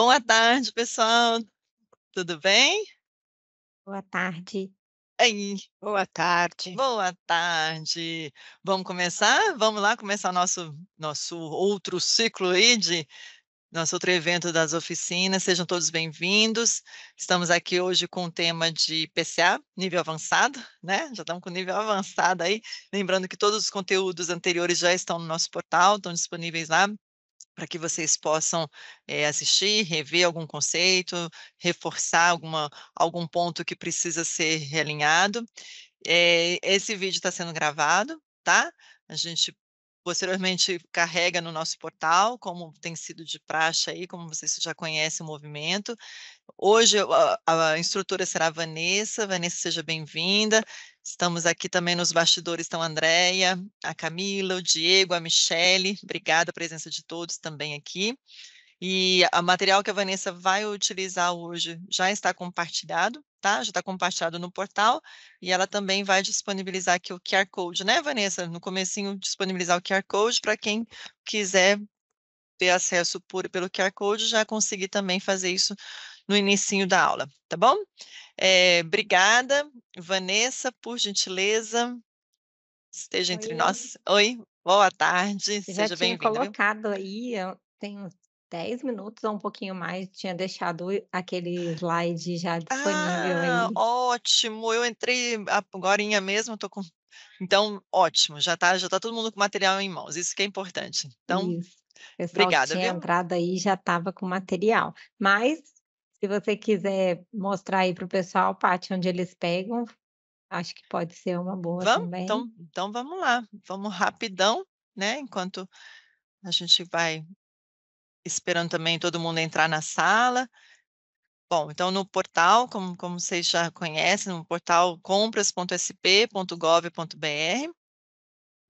Boa tarde, pessoal. Tudo bem? Boa tarde. Aí. Boa tarde. Boa tarde. Vamos começar? Vamos lá começar nosso nosso outro ciclo aí de nosso outro evento das oficinas. Sejam todos bem-vindos. Estamos aqui hoje com o tema de PCA, nível avançado, né? Já estamos com nível avançado aí. Lembrando que todos os conteúdos anteriores já estão no nosso portal, estão disponíveis lá para que vocês possam é, assistir, rever algum conceito, reforçar alguma, algum ponto que precisa ser realinhado. É, esse vídeo está sendo gravado, tá? A gente posteriormente carrega no nosso portal, como tem sido de praxe aí, como vocês já conhecem o movimento. Hoje a, a instrutora será a Vanessa. Vanessa, seja bem-vinda. Estamos aqui também nos bastidores, estão a Andréia, a Camila, o Diego, a Michele. Obrigada a presença de todos também aqui. E o material que a Vanessa vai utilizar hoje já está compartilhado, tá? Já está compartilhado no portal e ela também vai disponibilizar aqui o QR Code, né, Vanessa? No comecinho, disponibilizar o QR Code para quem quiser ter acesso por, pelo QR Code, já conseguir também fazer isso no início da aula, tá bom? É, obrigada, Vanessa, por gentileza, esteja Oi. entre nós. Oi, boa tarde, seja bem-vinda. Já tinha colocado aí, tenho 10 minutos ou um pouquinho mais, tinha deixado aquele slide já disponível ah, aí. Ótimo, eu entrei agora mesmo, estou com... Então, ótimo, já está já tá todo mundo com material em mãos, isso que é importante. Então, isso. obrigada. tinha viu? entrado aí já estava com material. Mas se você quiser mostrar aí para o pessoal, Paty, onde eles pegam, acho que pode ser uma boa vamos? também. Então, então vamos lá, vamos rapidão, né? Enquanto a gente vai esperando também todo mundo entrar na sala. Bom, então no portal, como, como vocês já conhecem, no portal compras.sp.gov.br,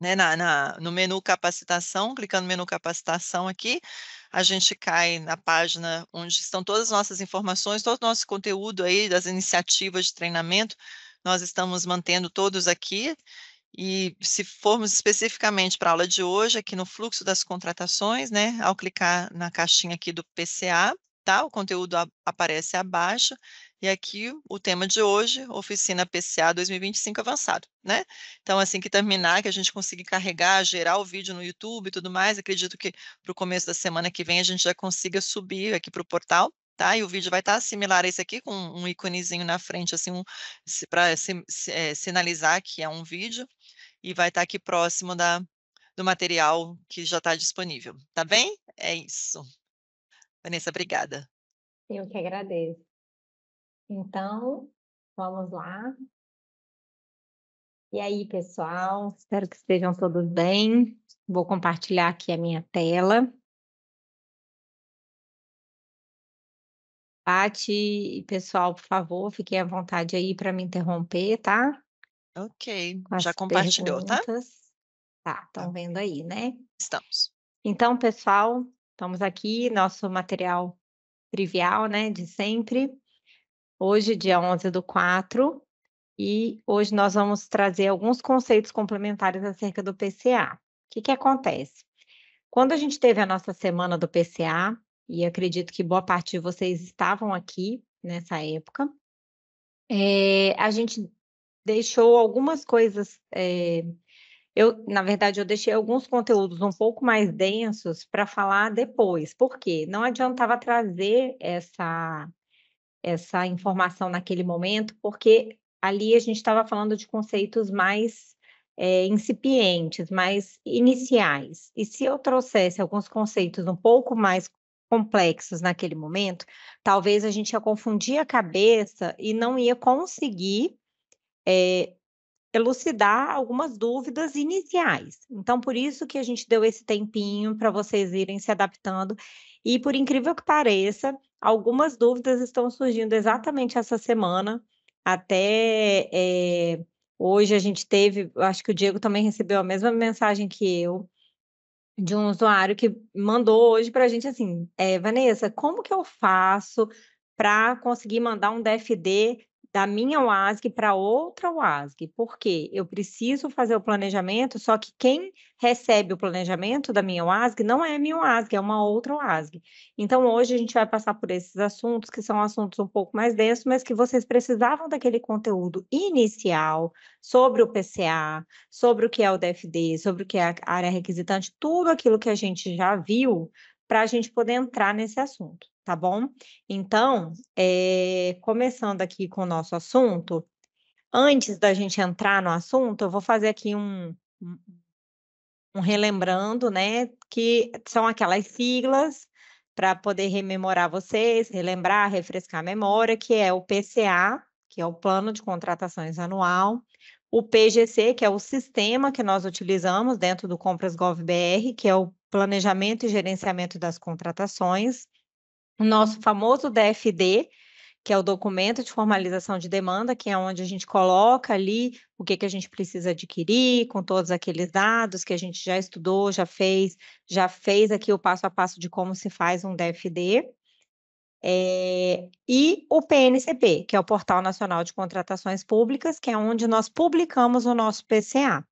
né, na, na, no menu capacitação, clicando no menu capacitação aqui, a gente cai na página onde estão todas as nossas informações, todo o nosso conteúdo aí das iniciativas de treinamento, nós estamos mantendo todos aqui, e se formos especificamente para a aula de hoje, aqui no fluxo das contratações, né, ao clicar na caixinha aqui do PCA, tá, o conteúdo aparece abaixo, e aqui o tema de hoje, oficina PCA 2025 avançado, né? Então, assim que terminar, que a gente conseguir carregar, gerar o vídeo no YouTube e tudo mais, acredito que para o começo da semana que vem a gente já consiga subir aqui para o portal, tá? E o vídeo vai estar similar a esse aqui, com um íconezinho na frente, assim, um, para é, sinalizar que é um vídeo, e vai estar aqui próximo da, do material que já está disponível, tá bem? É isso. Vanessa, obrigada. Eu que agradeço. Então, vamos lá. E aí, pessoal, espero que estejam todos bem. Vou compartilhar aqui a minha tela. Pati pessoal, por favor, fiquem à vontade aí para me interromper, tá? Ok, já compartilhou, tá? Tá, estão vendo aí, né? Estamos. Então, pessoal, estamos aqui, nosso material trivial, né, de sempre. Hoje, dia 11 do 4, e hoje nós vamos trazer alguns conceitos complementares acerca do PCA. O que, que acontece? Quando a gente teve a nossa semana do PCA, e acredito que boa parte de vocês estavam aqui nessa época, é, a gente deixou algumas coisas. É, eu, na verdade, eu deixei alguns conteúdos um pouco mais densos para falar depois, porque não adiantava trazer essa essa informação naquele momento, porque ali a gente estava falando de conceitos mais é, incipientes, mais iniciais. E se eu trouxesse alguns conceitos um pouco mais complexos naquele momento, talvez a gente ia confundir a cabeça e não ia conseguir é, elucidar algumas dúvidas iniciais. Então, por isso que a gente deu esse tempinho para vocês irem se adaptando. E, por incrível que pareça, Algumas dúvidas estão surgindo exatamente essa semana. Até é, hoje a gente teve, acho que o Diego também recebeu a mesma mensagem que eu, de um usuário que mandou hoje para a gente assim: é, Vanessa, como que eu faço para conseguir mandar um DFD da minha UASG para outra UASG. Por quê? Eu preciso fazer o planejamento, só que quem recebe o planejamento da minha UASG não é a minha UASG, é uma outra UASG. Então, hoje a gente vai passar por esses assuntos, que são assuntos um pouco mais densos, mas que vocês precisavam daquele conteúdo inicial sobre o PCA, sobre o que é o DFD, sobre o que é a área requisitante, tudo aquilo que a gente já viu, para a gente poder entrar nesse assunto tá bom? Então, é, começando aqui com o nosso assunto, antes da gente entrar no assunto, eu vou fazer aqui um, um, relembrando, né, que são aquelas siglas para poder rememorar vocês, relembrar, refrescar a memória, que é o PCA, que é o Plano de Contratações Anual, o PGC, que é o sistema que nós utilizamos dentro do Compras GovBR, que é o Planejamento e Gerenciamento das Contratações, o nosso famoso DFD, que é o documento de formalização de demanda, que é onde a gente coloca ali o que, que a gente precisa adquirir, com todos aqueles dados que a gente já estudou, já fez, já fez aqui o passo a passo de como se faz um DFD. É, e o PNCP, que é o Portal Nacional de Contratações Públicas, que é onde nós publicamos o nosso PCA.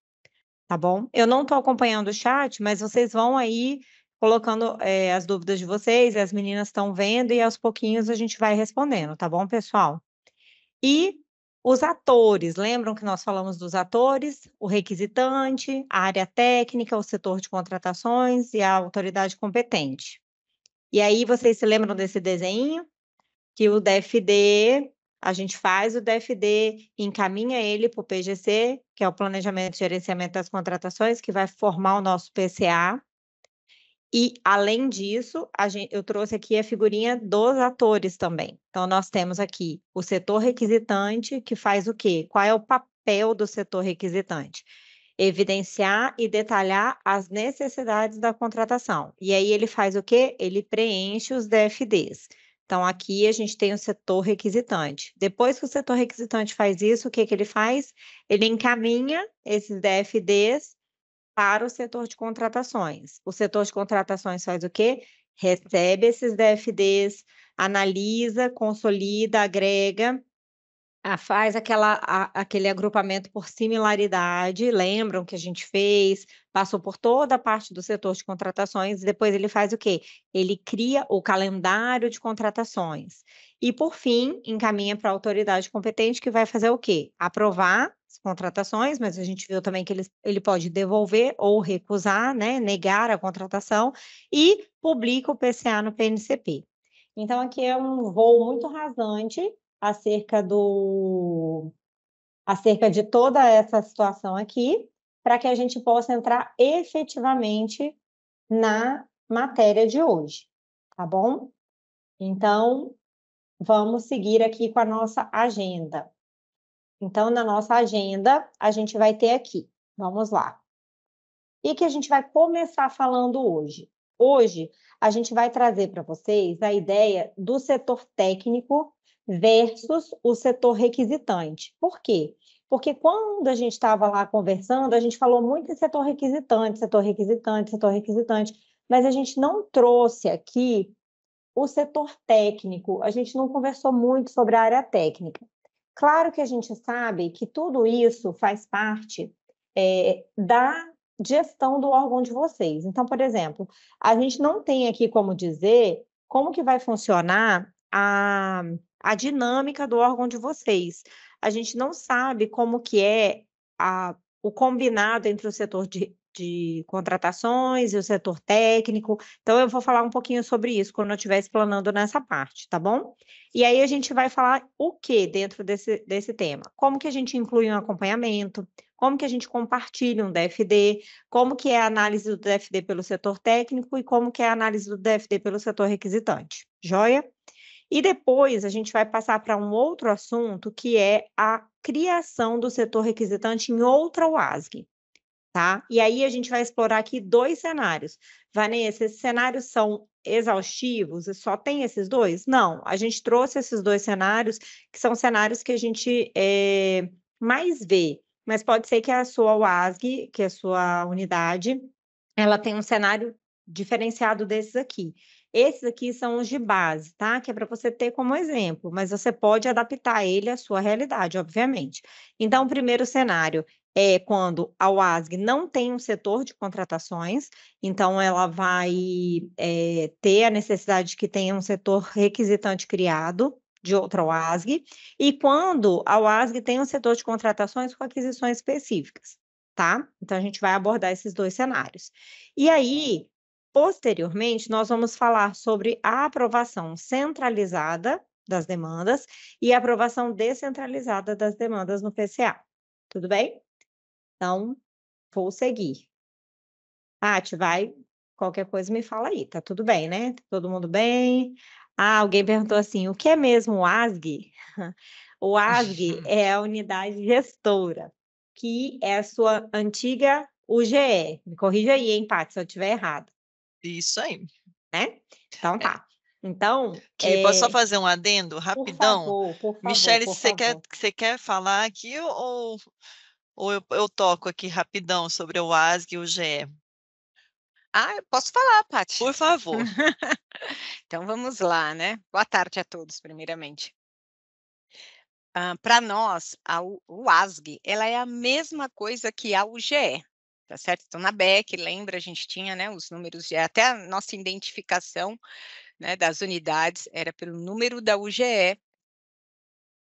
Tá bom? Eu não estou acompanhando o chat, mas vocês vão aí colocando é, as dúvidas de vocês, as meninas estão vendo, e aos pouquinhos a gente vai respondendo, tá bom, pessoal? E os atores, lembram que nós falamos dos atores, o requisitante, a área técnica, o setor de contratações e a autoridade competente. E aí vocês se lembram desse desenho? Que o DFD, a gente faz o DFD, encaminha ele para o PGC, que é o Planejamento e Gerenciamento das Contratações, que vai formar o nosso PCA, e, além disso, gente, eu trouxe aqui a figurinha dos atores também. Então, nós temos aqui o setor requisitante, que faz o quê? Qual é o papel do setor requisitante? Evidenciar e detalhar as necessidades da contratação. E aí, ele faz o quê? Ele preenche os DFDs. Então, aqui a gente tem o setor requisitante. Depois que o setor requisitante faz isso, o que, que ele faz? Ele encaminha esses DFDs para o setor de contratações. O setor de contratações faz o quê? Recebe esses DFDs, analisa, consolida, agrega, faz aquela, a, aquele agrupamento por similaridade, lembram que a gente fez, passou por toda a parte do setor de contratações, e depois ele faz o quê? Ele cria o calendário de contratações. E, por fim, encaminha para a autoridade competente, que vai fazer o quê? Aprovar contratações, mas a gente viu também que ele, ele pode devolver ou recusar, né, negar a contratação e publica o PCA no PNCP. Então, aqui é um voo muito rasante acerca do acerca de toda essa situação aqui, para que a gente possa entrar efetivamente na matéria de hoje, tá bom? Então, vamos seguir aqui com a nossa agenda. Então, na nossa agenda, a gente vai ter aqui. Vamos lá. E que a gente vai começar falando hoje? Hoje, a gente vai trazer para vocês a ideia do setor técnico versus o setor requisitante. Por quê? Porque quando a gente estava lá conversando, a gente falou muito em setor requisitante, setor requisitante, setor requisitante, mas a gente não trouxe aqui o setor técnico, a gente não conversou muito sobre a área técnica. Claro que a gente sabe que tudo isso faz parte é, da gestão do órgão de vocês. Então, por exemplo, a gente não tem aqui como dizer como que vai funcionar a, a dinâmica do órgão de vocês. A gente não sabe como que é a, o combinado entre o setor de, de contratações e o setor técnico. Então, eu vou falar um pouquinho sobre isso quando eu estiver explanando nessa parte, tá bom? E aí a gente vai falar o que dentro desse, desse tema? Como que a gente inclui um acompanhamento? Como que a gente compartilha um DFD? Como que é a análise do DFD pelo setor técnico e como que é a análise do DFD pelo setor requisitante? Joia? E depois a gente vai passar para um outro assunto que é a criação do setor requisitante em outra UASG tá? E aí a gente vai explorar aqui dois cenários. Vanessa, esses cenários são exaustivos? Só tem esses dois? Não, a gente trouxe esses dois cenários, que são cenários que a gente é, mais vê, mas pode ser que a sua UASG, que é a sua unidade, ela tenha um cenário diferenciado desses aqui. Esses aqui são os de base, tá? Que é para você ter como exemplo, mas você pode adaptar ele à sua realidade, obviamente. Então, o primeiro cenário é quando a UASG não tem um setor de contratações, então ela vai é, ter a necessidade de que tenha um setor requisitante criado de outra UASG, e quando a UASG tem um setor de contratações com aquisições específicas, tá? Então a gente vai abordar esses dois cenários. E aí, posteriormente, nós vamos falar sobre a aprovação centralizada das demandas e a aprovação descentralizada das demandas no PCA. Tudo bem? Então, vou seguir. Paty, vai, qualquer coisa me fala aí, tá tudo bem, né? Tá todo mundo bem? Ah, alguém perguntou assim, o que é mesmo o ASG? O ASG é a unidade gestora, que é a sua antiga UGE. Me corrija aí, hein, Paty, se eu estiver errado. Isso aí. Né? Então é. tá. Então. Que, é... Posso só fazer um adendo rapidão? Por favor, por favor. Michele, você, Quer, você quer falar aqui ou ou eu, eu toco aqui rapidão sobre o ASG e o GE? Ah, eu posso falar, Paty. Por favor. então vamos lá, né? Boa tarde a todos, primeiramente. Uh, Para nós, a o ASG, ela é a mesma coisa que a UGE, tá certo? Então, na BEC, lembra, a gente tinha né, os números, de, até a nossa identificação né, das unidades era pelo número da UGE,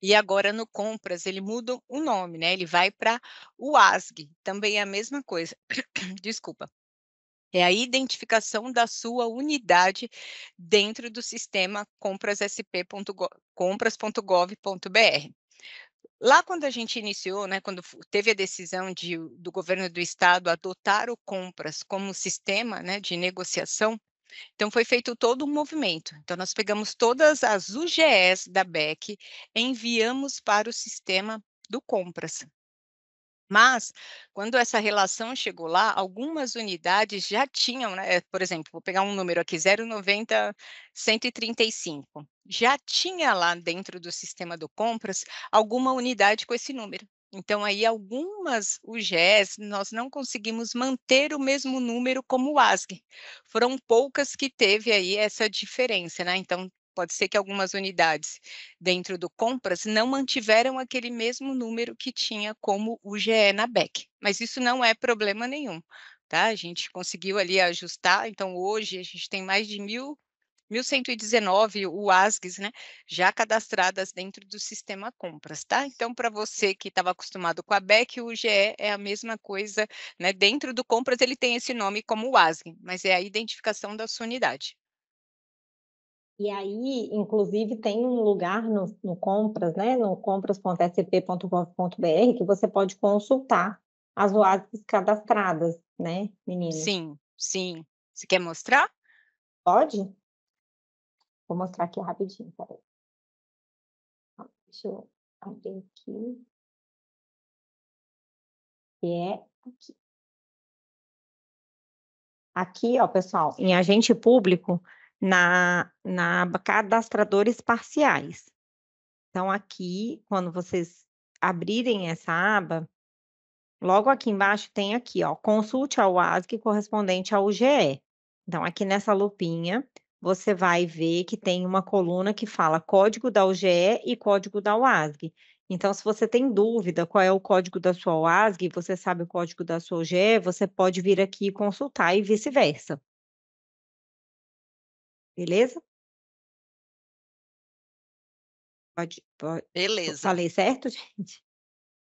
e agora no compras ele muda o nome, né? Ele vai para o ASG, também é a mesma coisa. Desculpa. É a identificação da sua unidade dentro do sistema compras.sp.compras.gov.br. Lá quando a gente iniciou, né, quando teve a decisão de, do governo do estado adotar o compras como sistema né, de negociação, então, foi feito todo um movimento. Então, nós pegamos todas as UGS da BEC, enviamos para o sistema do compras. Mas, quando essa relação chegou lá, algumas unidades já tinham, né, por exemplo, vou pegar um número aqui, 090 135. Já tinha lá dentro do sistema do compras alguma unidade com esse número. Então, aí, algumas UGEs, nós não conseguimos manter o mesmo número como o ASG. Foram poucas que teve aí essa diferença, né? Então, pode ser que algumas unidades dentro do compras não mantiveram aquele mesmo número que tinha como UGE na BEC. Mas isso não é problema nenhum, tá? A gente conseguiu ali ajustar, então hoje a gente tem mais de mil 1.119 UASGs, né, já cadastradas dentro do sistema compras, tá? Então, para você que estava acostumado com a BEC, o UGE é a mesma coisa, né? Dentro do compras ele tem esse nome como UASG, mas é a identificação da sua unidade. E aí, inclusive, tem um lugar no, no compras, né, no compras.sp.gov.br, que você pode consultar as UASGs cadastradas, né, meninas? Sim, sim. Você quer mostrar? Pode. Vou mostrar aqui rapidinho, peraí. Deixa eu abrir aqui. E é aqui. Aqui, ó, pessoal, em agente público, na, na aba cadastradores parciais. Então, aqui, quando vocês abrirem essa aba, logo aqui embaixo tem aqui, ó, consulte ao ASG correspondente ao UGE. Então, aqui nessa lupinha, você vai ver que tem uma coluna que fala código da UGE e código da UASG. Então, se você tem dúvida qual é o código da sua UASG, você sabe o código da sua UGE, você pode vir aqui consultar e vice-versa. Beleza? Pode, pode. Beleza. Falei certo, gente?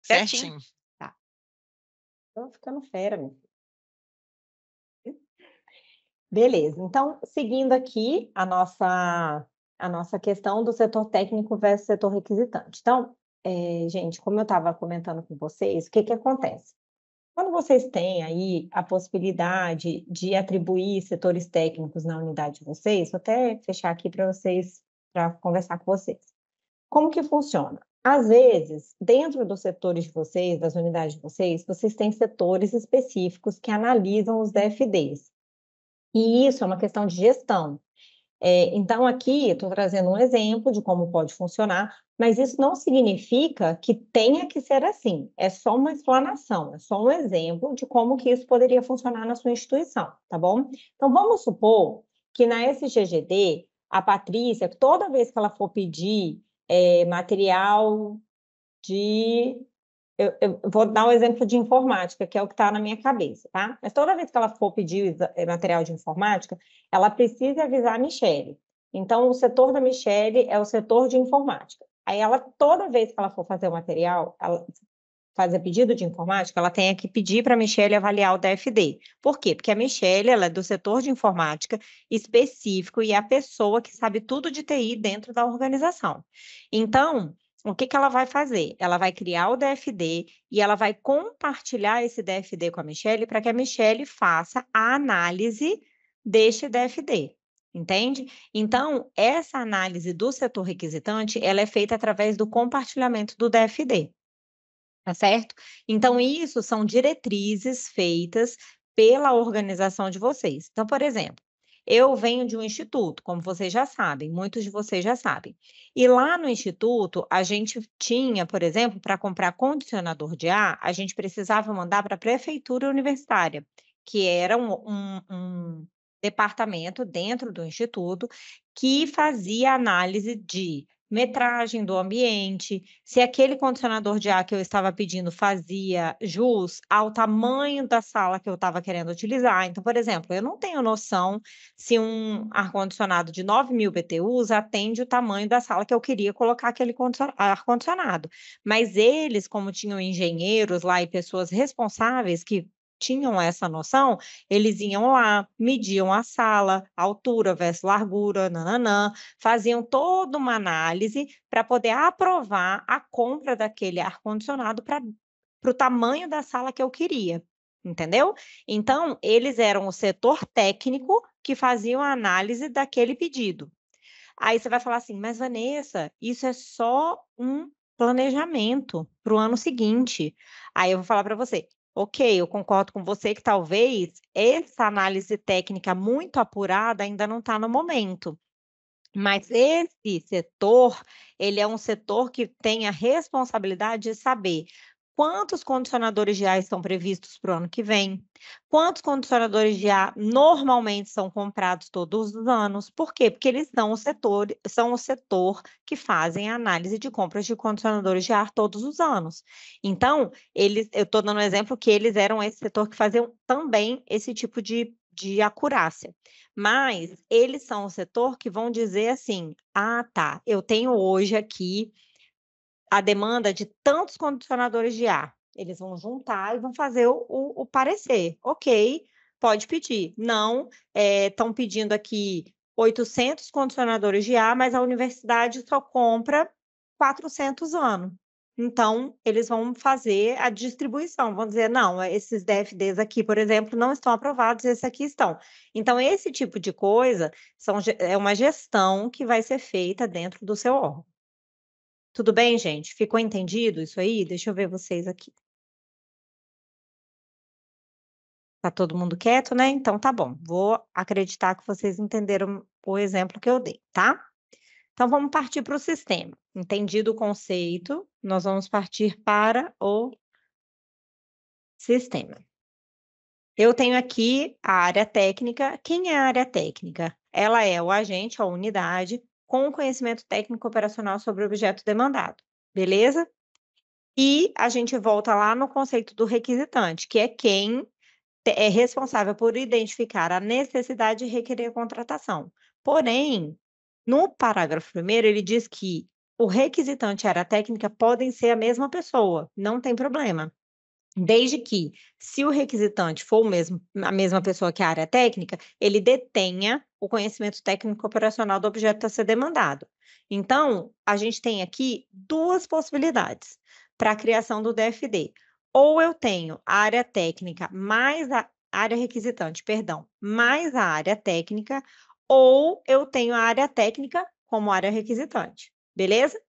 Certinho. Tá. Estou ficando fera, meu filho. Beleza, então, seguindo aqui a nossa, a nossa questão do setor técnico versus setor requisitante. Então, é, gente, como eu estava comentando com vocês, o que, que acontece? Quando vocês têm aí a possibilidade de atribuir setores técnicos na unidade de vocês, vou até fechar aqui para vocês, para conversar com vocês. Como que funciona? Às vezes, dentro dos setores de vocês, das unidades de vocês, vocês têm setores específicos que analisam os DFDs. E isso é uma questão de gestão. É, então, aqui estou trazendo um exemplo de como pode funcionar, mas isso não significa que tenha que ser assim. É só uma explanação, é só um exemplo de como que isso poderia funcionar na sua instituição, tá bom? Então, vamos supor que na SGGD, a Patrícia, toda vez que ela for pedir é, material de. Eu, eu, vou dar um exemplo de informática, que é o que está na minha cabeça, tá? Mas toda vez que ela for pedir eh, material de informática, ela precisa avisar a Michelle. Então, o setor da Michelle é o setor de informática. Aí, ela, toda vez que ela for fazer o material, ela, fazer pedido de informática, ela tem que pedir para a Michelle avaliar o DFD. Por quê? Porque a Michelle ela é do setor de informática específico e é a pessoa que sabe tudo de TI dentro da organização. Então, o que, que ela vai fazer? Ela vai criar o DFD e ela vai compartilhar esse DFD com a Michelle para que a Michelle faça a análise deste DFD. Entende? Então, essa análise do setor requisitante, ela é feita através do compartilhamento do DFD tá certo? Então, isso são diretrizes feitas pela organização de vocês. Então, por exemplo, eu venho de um instituto, como vocês já sabem, muitos de vocês já sabem. E lá no instituto, a gente tinha, por exemplo, para comprar condicionador de ar, a gente precisava mandar para a prefeitura universitária, que era um, um, um departamento dentro do instituto que fazia análise de metragem do ambiente, se aquele condicionador de ar que eu estava pedindo fazia jus ao tamanho da sala que eu estava querendo utilizar. Então, por exemplo, eu não tenho noção se um ar-condicionado de 9 mil BTUs atende o tamanho da sala que eu queria colocar aquele ar-condicionado. Mas eles, como tinham engenheiros lá e pessoas responsáveis que tinham essa noção, eles iam lá, mediam a sala, altura versus largura, nananã, faziam toda uma análise para poder aprovar a compra daquele ar-condicionado para o tamanho da sala que eu queria. Entendeu? Então, eles eram o setor técnico que faziam a análise daquele pedido. Aí você vai falar assim, mas Vanessa, isso é só um planejamento para o ano seguinte. Aí eu vou falar para você, Ok, eu concordo com você que talvez essa análise técnica muito apurada ainda não está no momento. Mas esse setor, ele é um setor que tem a responsabilidade de saber quantos condicionadores de ar estão previstos para o ano que vem, quantos condicionadores de ar normalmente são comprados todos os anos. Por quê? Porque eles são o setor, são o setor que fazem a análise de compras de condicionadores de ar todos os anos. Então, eles, eu estou dando um exemplo que eles eram esse setor que faziam também esse tipo de de acurácia. Mas eles são o setor que vão dizer assim: ah, tá, eu tenho hoje aqui a demanda de tantos condicionadores de ar. Eles vão juntar e vão fazer o, o, parecer. Ok, pode pedir. Não, estão é, pedindo aqui 800 condicionadores de ar, mas a universidade só compra 400 anos. Então, eles vão fazer a distribuição, vão dizer, não, esses DFDs aqui, por exemplo, não estão aprovados, esses aqui estão. Então, esse tipo de coisa são, é uma gestão que vai ser feita dentro do seu órgão. Tudo bem, gente? Ficou entendido isso aí? Deixa eu ver vocês aqui. Tá todo mundo quieto, né? Então tá bom. Vou acreditar que vocês entenderam o exemplo que eu dei, tá? Então vamos partir para o sistema. Entendido o conceito, nós vamos partir para o sistema. Eu tenho aqui a área técnica. Quem é a área técnica? Ela é o agente, a unidade, com conhecimento técnico operacional sobre o objeto demandado, beleza? E a gente volta lá no conceito do requisitante, que é quem é responsável por identificar a necessidade de requerer a contratação. Porém, no parágrafo primeiro, ele diz que o requisitante e a área técnica podem ser a mesma pessoa, não tem problema. Desde que, se o requisitante for o mesmo, a mesma pessoa que a área técnica, ele detenha o conhecimento técnico operacional do objeto a ser demandado. Então, a gente tem aqui duas possibilidades para a criação do DFD. Ou eu tenho a área técnica mais a área requisitante, perdão, mais a área técnica, ou eu tenho a área técnica como área requisitante. Beleza?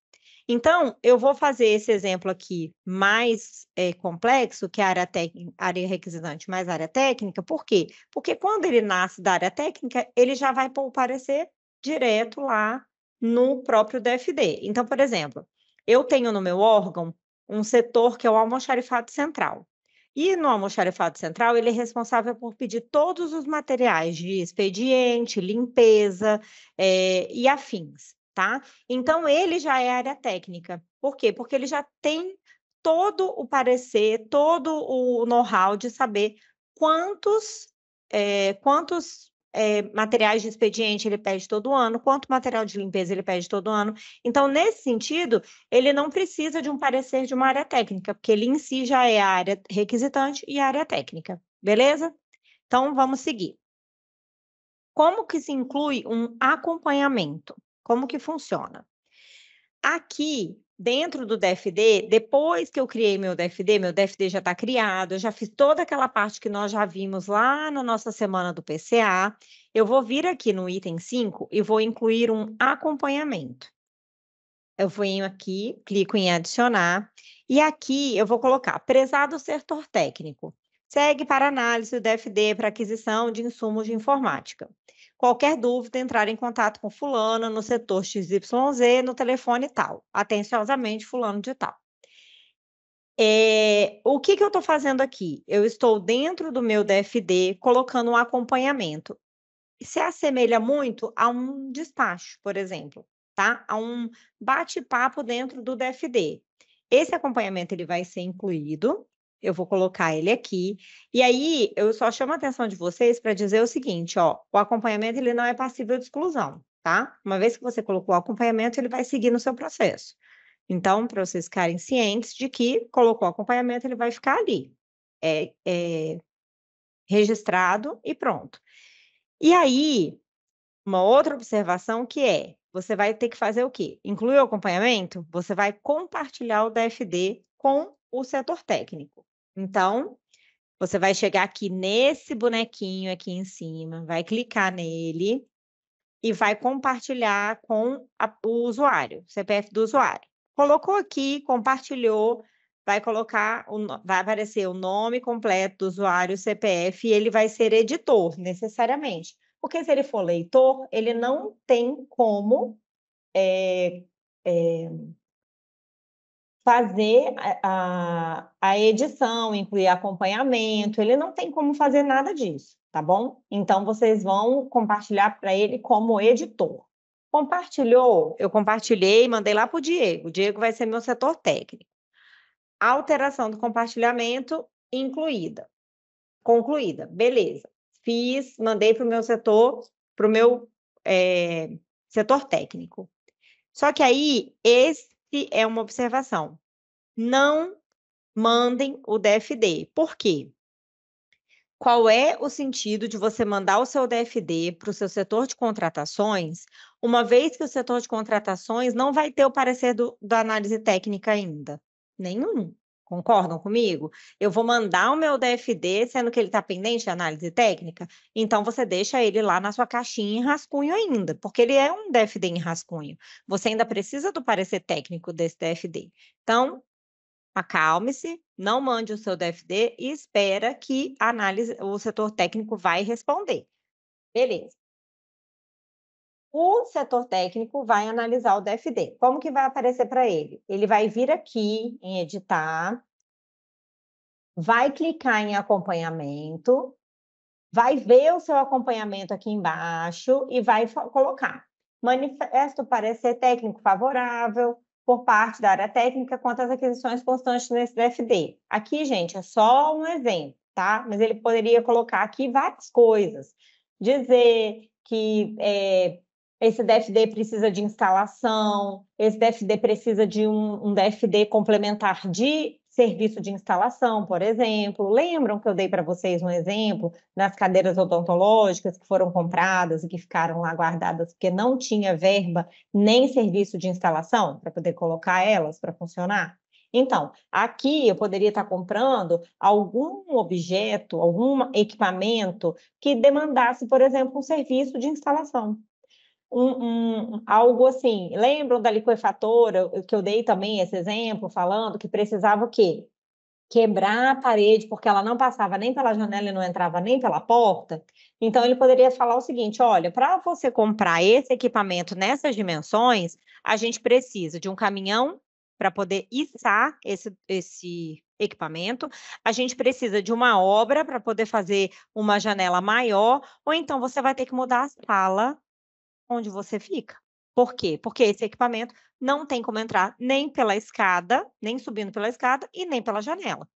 Então, eu vou fazer esse exemplo aqui mais é, complexo, que é a área, área requisitante mais área técnica, por quê? Porque quando ele nasce da área técnica, ele já vai pôr o parecer direto lá no próprio DFD. Então, por exemplo, eu tenho no meu órgão um setor que é o almoxarifado central. E no almoxarifado central, ele é responsável por pedir todos os materiais de expediente, limpeza é, e afins, tá? Então, ele já é área técnica. Por quê? Porque ele já tem todo o parecer, todo o know-how de saber quantos, é, quantos é, materiais de expediente ele pede todo ano, quanto material de limpeza ele pede todo ano. Então, nesse sentido, ele não precisa de um parecer de uma área técnica, porque ele em si já é a área requisitante e a área técnica, beleza? Então, vamos seguir. Como que se inclui um acompanhamento? Como que funciona? Aqui, dentro do DFD, depois que eu criei meu DFD, meu DFD já está criado, eu já fiz toda aquela parte que nós já vimos lá na nossa semana do PCA. Eu vou vir aqui no item 5 e vou incluir um acompanhamento. Eu venho aqui, clico em adicionar, e aqui eu vou colocar prezado setor técnico. Segue para análise do DFD para aquisição de insumos de informática. Qualquer dúvida, entrar em contato com fulano no setor XYZ, no telefone tal. Atenciosamente, fulano de tal. É, o que, que eu estou fazendo aqui? Eu estou dentro do meu DFD colocando um acompanhamento. Se assemelha muito a um despacho, por exemplo, tá? A um bate-papo dentro do DFD. Esse acompanhamento ele vai ser incluído eu vou colocar ele aqui. E aí, eu só chamo a atenção de vocês para dizer o seguinte, ó, o acompanhamento ele não é passível de exclusão, tá? Uma vez que você colocou o acompanhamento, ele vai seguir no seu processo. Então, para vocês ficarem cientes de que colocou o acompanhamento, ele vai ficar ali, é, é registrado e pronto. E aí, uma outra observação que é, você vai ter que fazer o quê? Incluir o acompanhamento, você vai compartilhar o DFD com o setor técnico. Então, você vai chegar aqui nesse bonequinho aqui em cima, vai clicar nele e vai compartilhar com a, o usuário, CPF do usuário. Colocou aqui, compartilhou, vai colocar, o, vai aparecer o nome completo do usuário, CPF, e ele vai ser editor, necessariamente. Porque se ele for leitor, ele não tem como é, é, fazer a, a edição, incluir acompanhamento, ele não tem como fazer nada disso, tá bom? Então, vocês vão compartilhar para ele como editor. Compartilhou, eu compartilhei, mandei lá para o Diego. O Diego vai ser meu setor técnico. Alteração do compartilhamento incluída. Concluída, beleza. Fiz, mandei para o meu setor, para o meu é, setor técnico. Só que aí, esse é uma observação. Não mandem o DFD. Por quê? Qual é o sentido de você mandar o seu DFD para o seu setor de contratações, uma vez que o setor de contratações não vai ter o parecer do, da análise técnica ainda? Nenhum. Concordam comigo? Eu vou mandar o meu DFD, sendo que ele está pendente de análise técnica, então você deixa ele lá na sua caixinha em rascunho ainda, porque ele é um DFD em rascunho. Você ainda precisa do parecer técnico desse DFD. Então, acalme-se, não mande o seu DFD e espera que a análise, o setor técnico vai responder. Beleza. O setor técnico vai analisar o DFD. Como que vai aparecer para ele? Ele vai vir aqui em editar, vai clicar em acompanhamento, vai ver o seu acompanhamento aqui embaixo e vai colocar manifesto parecer técnico favorável por parte da área técnica quanto às aquisições constantes nesse DFD. Aqui, gente, é só um exemplo, tá? Mas ele poderia colocar aqui várias coisas. Dizer que é, esse DFD precisa de instalação, esse DFD precisa de um, um DFD complementar de serviço de instalação, por exemplo. Lembram que eu dei para vocês um exemplo das cadeiras odontológicas que foram compradas e que ficaram lá guardadas porque não tinha verba nem serviço de instalação para poder colocar elas para funcionar? Então, aqui eu poderia estar comprando algum objeto, algum equipamento que demandasse, por exemplo, um serviço de instalação um, um, algo assim. Lembram da liquefatora, que eu dei também esse exemplo, falando que precisava o quê? Quebrar a parede, porque ela não passava nem pela janela e não entrava nem pela porta. Então, ele poderia falar o seguinte: olha, para você comprar esse equipamento nessas dimensões, a gente precisa de um caminhão para poder içar esse, esse equipamento, a gente precisa de uma obra para poder fazer uma janela maior, ou então você vai ter que mudar a sala onde você fica. Por quê? Porque esse equipamento não tem como entrar nem pela escada, nem subindo pela escada e nem pela janela.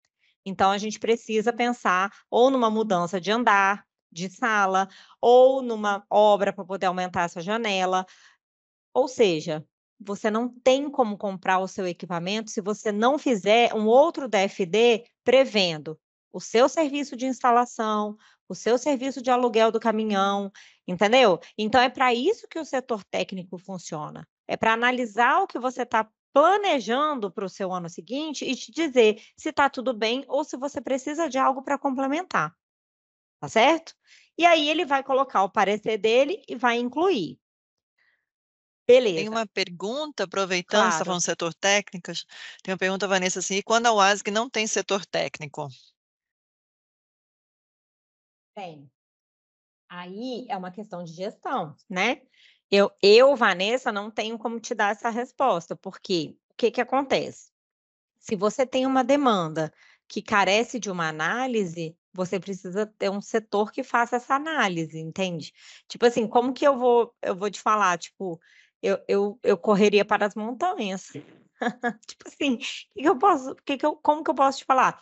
Então a gente precisa pensar ou numa mudança de andar, de sala, ou numa obra para poder aumentar essa janela. Ou seja, você não tem como comprar o seu equipamento se você não fizer um outro DFD prevendo o seu serviço de instalação, o seu serviço de aluguel do caminhão, entendeu? Então é para isso que o setor técnico funciona. É para analisar o que você está planejando para o seu ano seguinte e te dizer se está tudo bem ou se você precisa de algo para complementar. Tá certo? E aí ele vai colocar o parecer dele e vai incluir. Beleza. Tem uma pergunta, aproveitando, você está Claro. falando do setor técnico, tem uma pergunta, Vanessa, assim, e quando a UASG não tem setor técnico? Tem. Aí é uma questão de gestão, né? Eu, eu, Vanessa, não tenho como te dar essa resposta, porque o que que acontece? Se você tem uma demanda que carece de uma análise, você precisa ter um setor que faça essa análise, entende? Tipo assim, como que eu vou, eu vou te falar, tipo, eu, eu, eu correria para as montanhas. Tipo assim, que que eu posso, que que eu, como que eu posso te falar?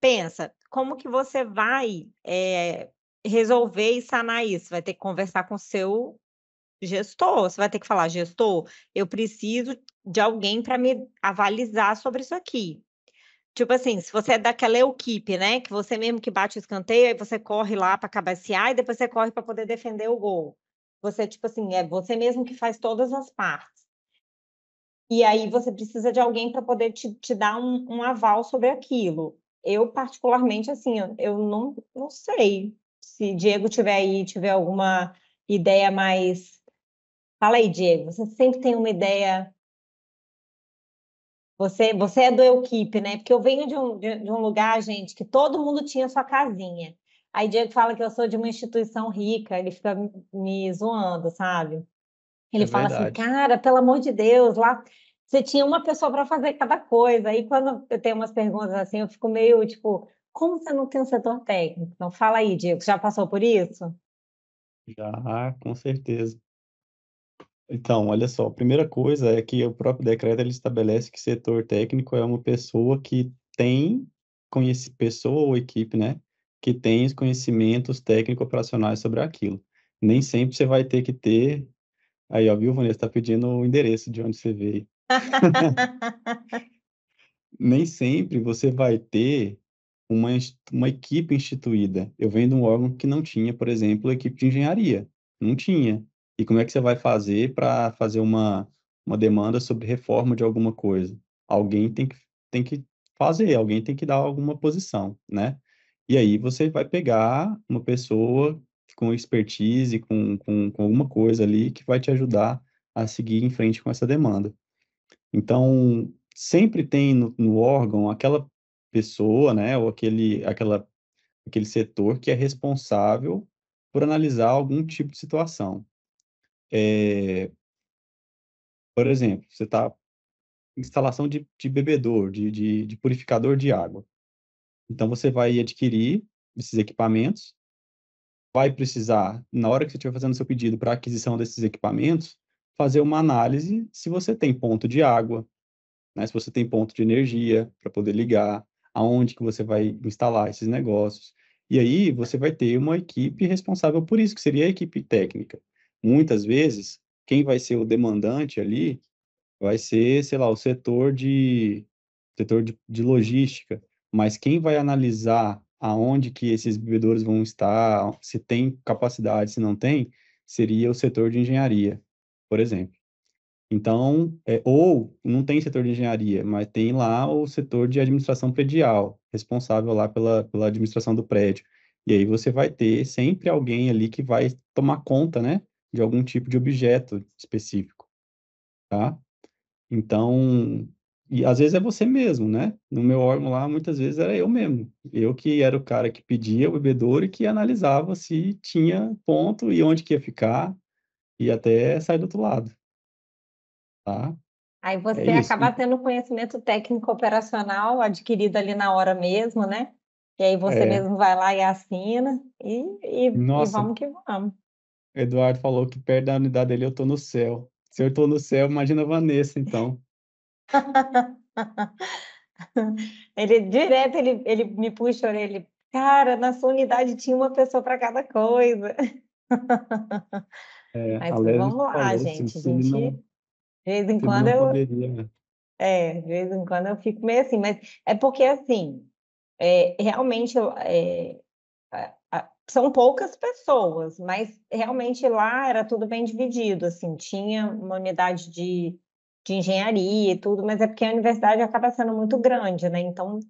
Pensa, como que você vai eh, resolver e sanar isso? Vai ter que conversar com o seu gestor. Você vai ter que falar, gestor, eu preciso de alguém para me avalizar sobre isso aqui. Tipo assim, se você é daquela equipe, né, que você mesmo que bate o escanteio, aí você corre lá para cabecear e depois você corre para poder defender o gol. Você, tipo assim, é você mesmo que faz todas as partes. E aí você precisa de alguém para poder te, te dar um, um aval sobre aquilo. Eu, particularmente, assim, eu, eu não, não sei se Diego tiver aí, tiver alguma ideia mais. Fala aí, Diego, você sempre tem uma ideia. Você, você é do equipe, né? Porque eu venho de um, de, de um lugar, gente, que todo mundo tinha sua casinha. Aí Diego fala que eu sou de uma instituição rica, ele fica me, zoando, sabe? Ele É fala assim, verdade. cara, pelo amor de Deus, lá você tinha uma pessoa para fazer cada coisa. Aí quando eu tenho umas perguntas assim, eu fico meio tipo, como você não tem um setor técnico? Então fala aí, Diego, já passou por isso? Já, com certeza. Então, olha só, a primeira coisa é que o próprio decreto ele estabelece que setor técnico é uma pessoa que tem conhece pessoa ou equipe, né, que tem os conhecimentos técnico-operacionais sobre aquilo. Nem sempre você vai ter que ter. Aí, ó, viu, Vanessa, está pedindo o endereço de onde você veio. Nem sempre você vai ter uma, uma equipe instituída. Eu venho de um órgão que não tinha, por exemplo, equipe de engenharia. Não tinha. E como é que você vai fazer para fazer uma, uma demanda sobre reforma de alguma coisa? Alguém tem que, tem que fazer, alguém tem que dar alguma posição, né? E aí você vai pegar uma pessoa com expertise, com, com, com alguma coisa ali que vai te ajudar a seguir em frente com essa demanda. Então, sempre tem no, no órgão aquela pessoa, né, ou aquele, aquela, aquele setor que é responsável por analisar algum tipo de situação. É, por exemplo, você está instalação de, de bebedor, de, de, de purificador de água. Então, você vai adquirir esses equipamentos, vai precisar, na hora que você estiver fazendo seu pedido para aquisição desses equipamentos, fazer uma análise se você tem ponto de água, né, se você tem ponto de energia para poder ligar, aonde que você vai instalar esses negócios. E aí você vai ter uma equipe responsável por isso, que seria a equipe técnica. Muitas vezes, quem vai ser o demandante ali vai ser, sei lá, o setor de setor de, de logística, mas quem vai analisar aonde que esses bebedouros vão estar, se tem capacidade, se não tem, seria o setor de engenharia, por exemplo. Então, é, ou não tem setor de engenharia, mas tem lá o setor de administração predial, responsável lá pela, pela administração do prédio. E aí você vai ter sempre alguém ali que vai tomar conta, né, de algum tipo de objeto específico, tá? Então, e às vezes é você mesmo, né? No meu órgão lá, muitas vezes era eu mesmo. Eu que era o cara que pedia o bebedouro e que analisava se tinha ponto e onde que ia ficar e até sair do outro lado, tá? Aí você é acaba tendo conhecimento técnico operacional adquirido ali na hora mesmo, né? E aí você é. mesmo vai lá e assina e, e, e vamos que vamos. Eduardo falou que perto da unidade dele eu tô no céu. Se eu tô no céu, imagina a Vanessa, então. ele direto ele, ele me puxa a orelha, cara, na sua unidade tinha uma pessoa para cada coisa. É, Mas vamos lá, falou, gente. A gente de vez em quando eu. Poderia... É, de vez em quando eu fico meio assim, mas é porque assim, é, realmente é, são poucas pessoas, mas realmente lá era tudo bem dividido, assim, tinha uma unidade de, de engenharia e tudo, mas é porque a universidade acaba sendo muito grande, né? Então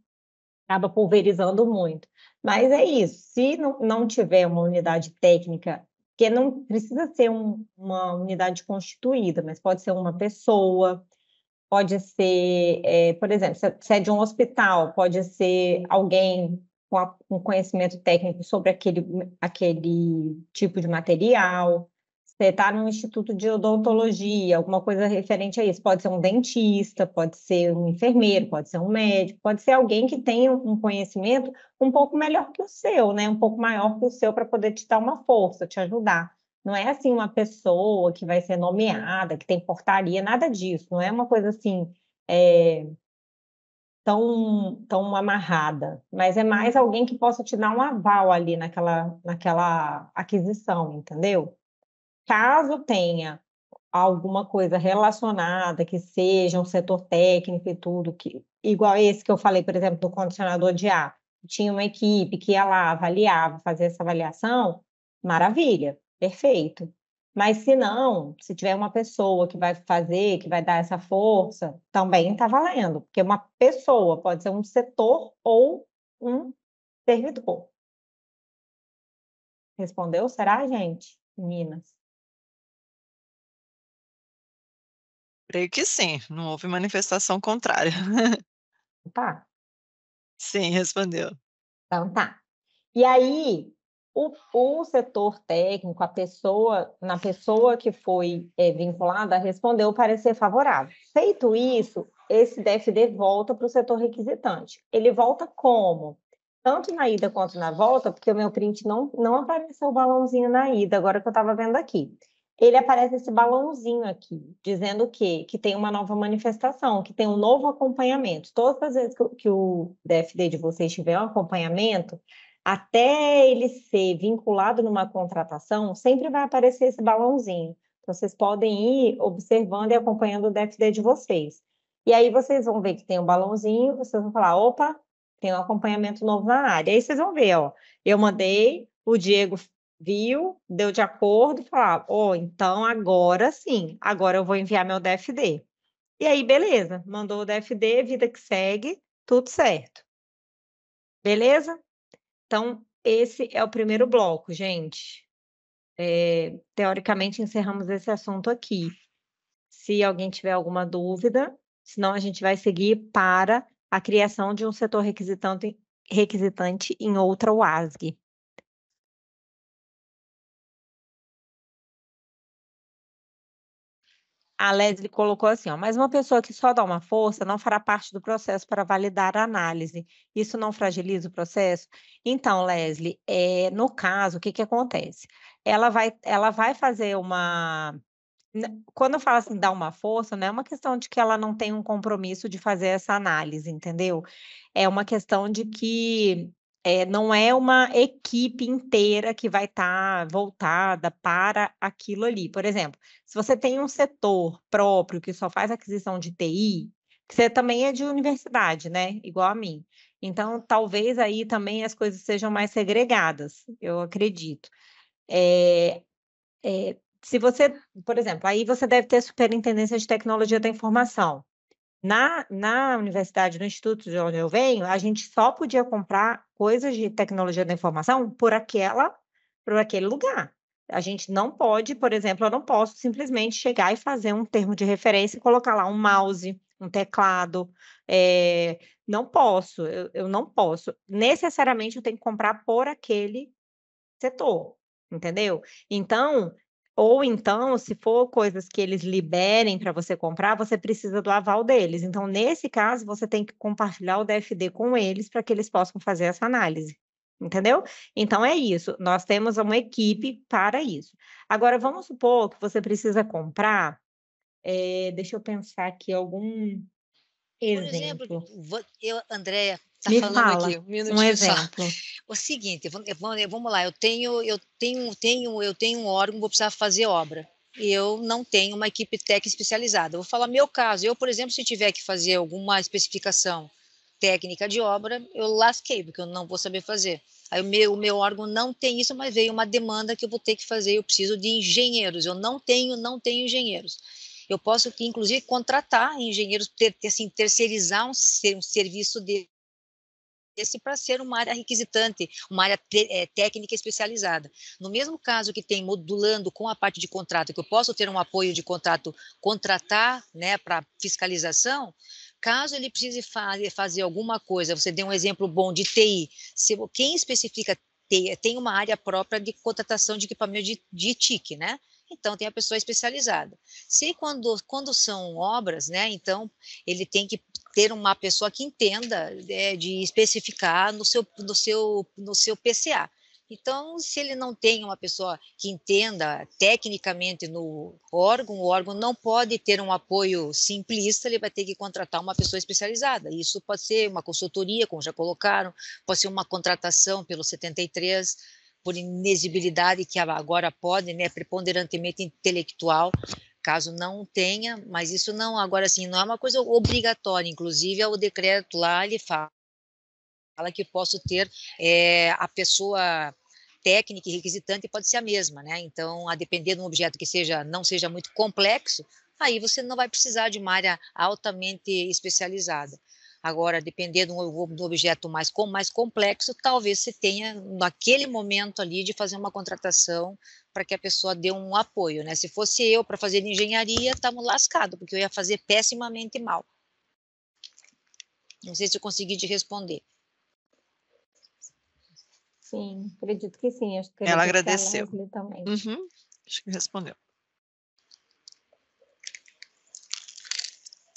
acaba pulverizando muito. Mas é isso, se não, não tiver uma unidade técnica, que não precisa ser um, uma unidade constituída, mas pode ser uma pessoa, pode ser, é, por exemplo, se é de um hospital, pode ser alguém com, a, com conhecimento técnico sobre aquele, aquele tipo de material. Você está num instituto de odontologia, alguma coisa referente a isso. Pode ser um dentista, pode ser um enfermeiro, pode ser um médico, pode ser alguém que tenha um conhecimento um pouco melhor que o seu, né? Um pouco maior que o seu para poder te dar uma força, te ajudar. Não é assim uma pessoa que vai ser nomeada, que tem portaria, nada disso. Não é uma coisa assim é, tão, tão amarrada, mas é mais alguém que possa te dar um aval ali naquela, naquela aquisição, entendeu? Caso tenha alguma coisa relacionada, que seja um setor técnico e tudo, que, igual esse que eu falei, por exemplo, do condicionador de ar, tinha uma equipe que ia lá, avaliava, fazia essa avaliação, maravilha, perfeito. Mas se não, se tiver uma pessoa que vai fazer, que vai dar essa força, também está valendo, porque uma pessoa pode ser um setor ou um servidor. Respondeu? Será, gente? Minas? Creio que sim, não houve manifestação contrária. Tá. Sim, respondeu. Então tá. E aí, o, o setor técnico, a pessoa, na pessoa que foi é, vinculada, respondeu o parecer favorável. Feito isso, esse DFD volta para o setor requisitante. Ele volta como? Tanto na ida quanto na volta, porque o meu print não, não apareceu o balãozinho na ida, agora que eu estava vendo aqui. Ele aparece esse balãozinho aqui, dizendo que, que tem uma nova manifestação, que tem um novo acompanhamento. Todas as vezes que, que o DFD de vocês tiver um acompanhamento, até ele ser vinculado numa contratação, sempre vai aparecer esse balãozinho. Então, vocês podem ir observando e acompanhando o DFD de vocês. E aí vocês vão ver que tem um balãozinho, vocês vão falar, opa, tem um acompanhamento novo na área. Aí vocês vão ver, ó, eu mandei, o Diego viu, deu de acordo, falar, oh, então agora sim, agora eu vou enviar meu DFD. E aí, beleza, mandou o DFD, vida que segue, tudo certo. Beleza? Então, esse é o primeiro bloco, gente. É, teoricamente, encerramos esse assunto aqui. Se alguém tiver alguma dúvida, senão a gente vai seguir para a criação de um setor requisitante, requisitante em outra UASG. A Leslie colocou assim, ó, mas uma pessoa que só dá uma força não fará parte do processo para validar a análise. Isso não fragiliza o processo? Então, Leslie, é, no caso, o que, que acontece? Ela vai, ela vai fazer uma. Quando eu falo assim, dar uma força, não é uma questão de que ela não tem um compromisso de fazer essa análise, entendeu? É uma questão de que é, não é uma equipe inteira que vai estar tá voltada para aquilo ali. Por exemplo, se você tem um setor próprio que só faz aquisição de TI, que você também é de universidade, né? Igual a mim. Então, talvez aí também as coisas sejam mais segregadas, eu acredito. É, é, se você, por exemplo, aí você deve ter superintendência de tecnologia da informação. Na, na universidade, no instituto de onde eu venho, a gente só podia comprar coisas de tecnologia da informação por aquela, por aquele lugar. A gente não pode, por exemplo, eu não posso simplesmente chegar e fazer um termo de referência e colocar lá um mouse, um teclado. É, não posso, eu, eu não posso. Necessariamente eu tenho que comprar por aquele setor, entendeu? Então, ou então, se for coisas que eles liberem para você comprar, você precisa do aval deles. Então, nesse caso, você tem que compartilhar o DFD com eles para que eles possam fazer essa análise. Entendeu? Então é isso. Nós temos uma equipe para isso. Agora, vamos supor que você precisa comprar. é, deixa eu pensar aqui algum Por exemplo, exemplo. vo- eu, Andréia, tá Me falando fala aqui, um um minutinho só. exemplo. O seguinte, vamos, lá, eu tenho, eu tenho, tenho, eu tenho um órgão, vou precisar fazer obra. E eu não tenho uma equipe técnica especializada. Eu vou falar meu caso. Eu, por exemplo, se tiver que fazer alguma especificação técnica de obra, eu lasquei, porque eu não vou saber fazer. Aí o meu, o meu órgão não tem isso, mas veio uma demanda que eu vou ter que fazer. Eu preciso de engenheiros. Eu não tenho, não tenho engenheiros. Eu posso, inclusive, contratar engenheiros, ter, assim, terceirizar um, um serviço de, esse para ser uma área requisitante, uma área te- eh, técnica especializada. No mesmo caso que tem modulando com a parte de contrato, que eu posso ter um apoio de contrato, contratar né, para fiscalização, caso ele precise fa fazer alguma coisa, você deu um exemplo bom de TI, se, quem especifica TI tem uma área própria de contratação de equipamento de, de TIC, né? Então, tem a pessoa especializada. Se quando, quando são obras, né, então, ele tem que ter uma pessoa que entenda é, de especificar no seu, no, seu, no seu PCA. Então, se ele não tem uma pessoa que entenda tecnicamente no órgão, o órgão não pode ter um apoio simplista, ele vai ter que contratar uma pessoa especializada. Isso pode ser uma consultoria, como já colocaram, pode ser uma contratação pelo 73, por inexibilidade que agora pode, né, preponderantemente intelectual, caso não tenha, mas isso não, agora assim, não é uma coisa obrigatória, inclusive o decreto lá, ele fala, fala que posso ter é, a pessoa técnica e requisitante pode ser a mesma, né, então, a depender de um objeto que seja, não seja muito complexo, aí você não vai precisar de uma área altamente especializada. Agora, dependendo do objeto mais, mais complexo, talvez você tenha, naquele momento ali, de fazer uma contratação para que a pessoa dê um apoio, né? Se fosse eu para fazer engenharia, estamos lascados, porque eu ia fazer pessimamente mal. Não sei se eu consegui te responder. Sim, acredito que sim. Acho que Ela que agradeceu. Leslie também. Uhum. Acho que respondeu.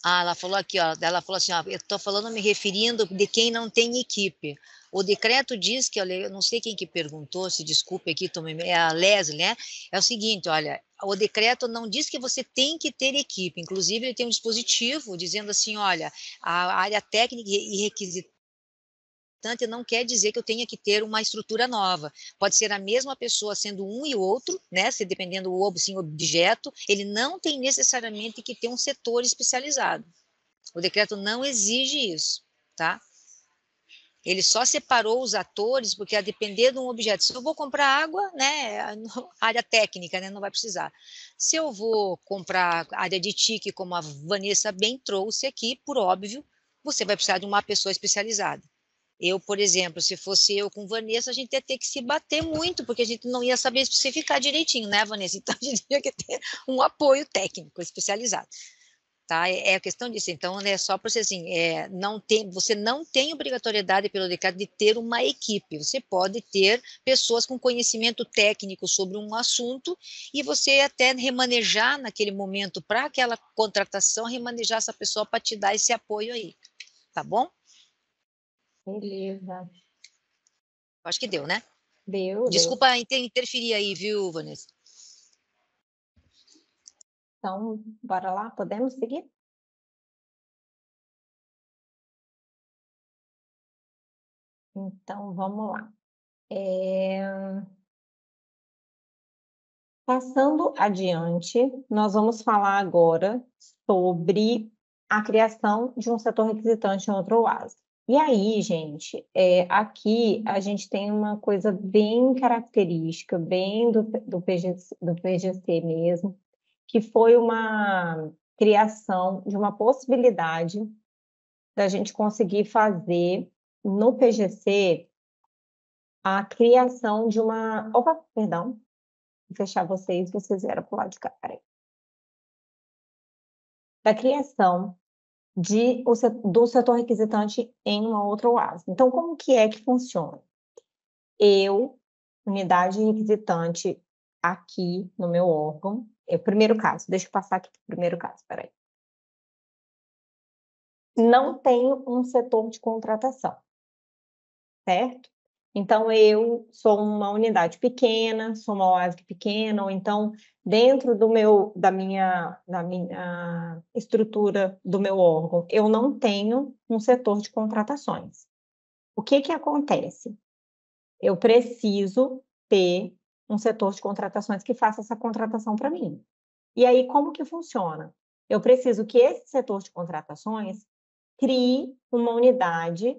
Ah, ela falou aqui, ó, ela falou assim, ó, eu estou falando me referindo de quem não tem equipe. O decreto diz que, olha, eu não sei quem que perguntou, se desculpe aqui, tomei, é a Leslie, né? É o seguinte, olha, o decreto não diz que você tem que ter equipe, inclusive ele tem um dispositivo dizendo assim, olha, a área técnica e requisitante não quer dizer que eu tenha que ter uma estrutura nova. Pode ser a mesma pessoa sendo um e outro, né? Se dependendo do objeto, ele não tem necessariamente que ter um setor especializado. O decreto não exige isso, tá? Ele só separou os atores, porque a depender de um objeto, se eu vou comprar água, né, área técnica, né, não vai precisar. Se eu vou comprar área de TIC, como a Vanessa bem trouxe aqui, por óbvio, você vai precisar de uma pessoa especializada. Eu, por exemplo, se fosse eu com Vanessa, a gente ia ter que se bater muito, porque a gente não ia saber especificar direitinho, né, Vanessa? Então, a gente tinha que ter um apoio técnico especializado. Tá? É a questão disso. Então, é só para você assim, é, não tem, você não tem obrigatoriedade pelo decreto de ter uma equipe. Você pode ter pessoas com conhecimento técnico sobre um assunto e você até remanejar naquele momento para aquela contratação, remanejar essa pessoa para te dar esse apoio aí. Tá bom? Beleza. Acho que deu, né? Deu, deu. Desculpa inter interferir aí, viu, Vanessa? Então, bora lá? Podemos seguir? Então, vamos lá. É... Passando adiante, nós vamos falar agora sobre a criação de um setor requisitante em outro oásis. E aí, gente, é, aqui a gente tem uma coisa bem característica, bem do, do, PGC, do PGC mesmo, que foi uma criação de uma possibilidade da gente conseguir fazer no PGC a criação de uma. Opa, perdão, vou fechar vocês, vocês vieram para o lado de cá, peraí. Da criação de, do setor requisitante em uma outra oásis. Então, como que é que funciona? Eu, unidade requisitante aqui no meu órgão, é o primeiro caso, deixa eu passar aqui para o primeiro caso, peraí. Não tenho um setor de contratação, certo? Então, eu sou uma unidade pequena, sou uma OASG pequena, ou então, dentro do meu, da, minha, da minha estrutura do meu órgão, eu não tenho um setor de contratações. O que, que acontece? Eu preciso ter um setor de contratações que faça essa contratação para mim. E aí, como que funciona? Eu preciso que esse setor de contratações crie uma unidade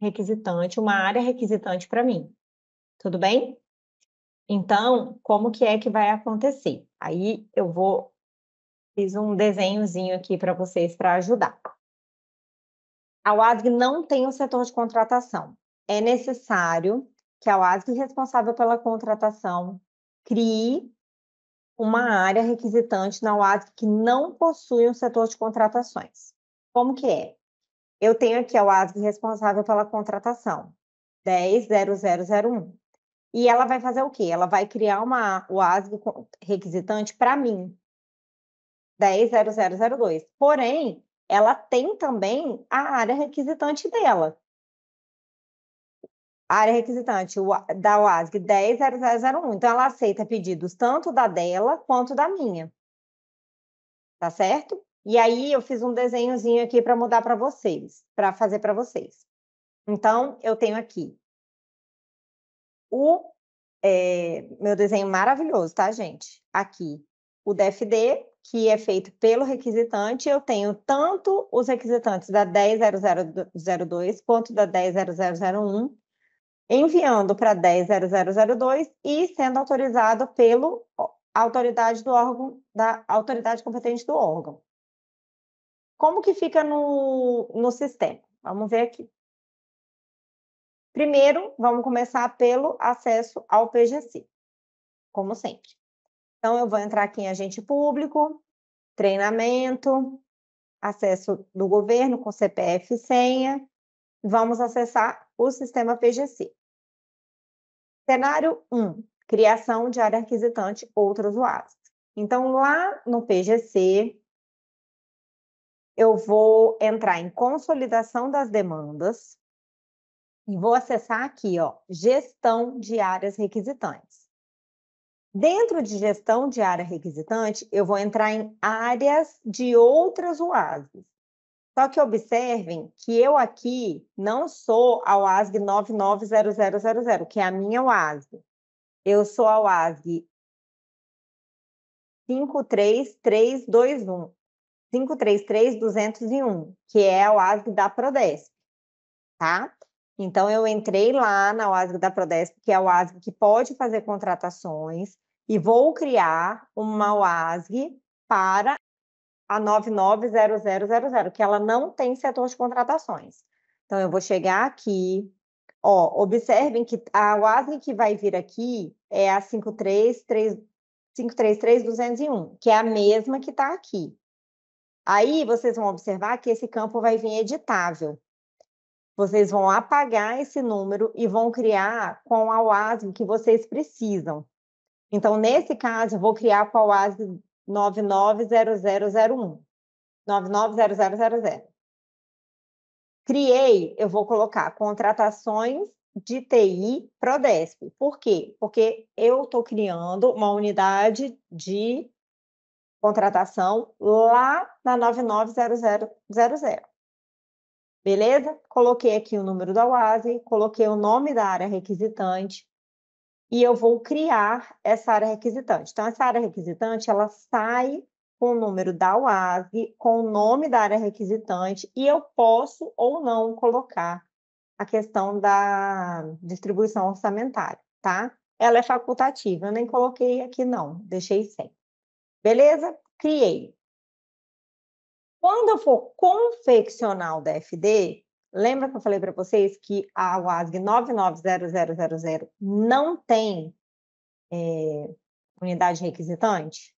requisitante, uma área requisitante para mim. Tudo bem? Então, como que é que vai acontecer? Aí eu vou fiz um desenhozinho aqui para vocês para ajudar. A UASG não tem o setor de contratação. É necessário que a UASG responsável pela contratação crie uma área requisitante na UASG que não possui um setor de contratações. Como que é? Eu tenho aqui a UASG responsável pela contratação, 10.0001. E ela vai fazer o quê? Ela vai criar uma UASG requisitante para mim, 10.0002. Porém, ela tem também a área requisitante dela. A área requisitante da UASG 10.0001. Então, ela aceita pedidos tanto da dela quanto da minha. Tá certo? E aí eu fiz um desenhozinho aqui para mudar para vocês, para fazer para vocês. Então, eu tenho aqui o é, meu desenho maravilhoso, tá, gente? Aqui, o DFD, que é feito pelo requisitante, eu tenho tanto os requisitantes da 10.0002 quanto da 10.0001, enviando para 10.0002 e sendo autorizado pelo autoridade do órgão, da autoridade competente do órgão. Como que fica no, no sistema? Vamos ver aqui. Primeiro, vamos começar pelo acesso ao PGC, como sempre. Então, eu vou entrar aqui em agente público, treinamento, acesso do governo com CPF e senha. Vamos acessar o sistema PGC. Cenário 1, criação de área requisitante outros usuários. Então, lá no PGC, eu vou entrar em consolidação das demandas e vou acessar aqui, ó, gestão de áreas requisitantes. Dentro de gestão de área requisitante, eu vou entrar em áreas de outras UASGs. Só que observem que eu aqui não sou a UASG 990000, que é a minha UASG. Eu sou a UASG 53321. 533-201, que é a OASG da Prodesp, tá? Então, eu entrei lá na OASG da Prodesp, que é a OASG que pode fazer contratações, e vou criar uma OASG para a 990000, que ela não tem setor de contratações. Então, eu vou chegar aqui, ó, observem que a OASG que vai vir aqui é a 533-201, que é a mesma que está aqui. Aí vocês vão observar que esse campo vai vir editável. Vocês vão apagar esse número e vão criar com a OASG que vocês precisam. Então, nesse caso, eu vou criar com a OASG 990001. 990000. Criei, eu vou colocar contratações de TI Prodesp. Por quê? Porque eu estou criando uma unidade de contratação lá na 990000. Beleza? Coloquei aqui o número da UASE, coloquei o nome da área requisitante e eu vou criar essa área requisitante. Então, essa área requisitante, ela sai com o número da UASG, com o nome da área requisitante, e eu posso ou não colocar a questão da distribuição orçamentária, tá? Ela é facultativa, eu nem coloquei aqui não, deixei sem. Beleza? Criei. Quando eu for confeccionar o DFD, lembra que eu falei para vocês que a WASG 990000 não tem é, unidade requisitante?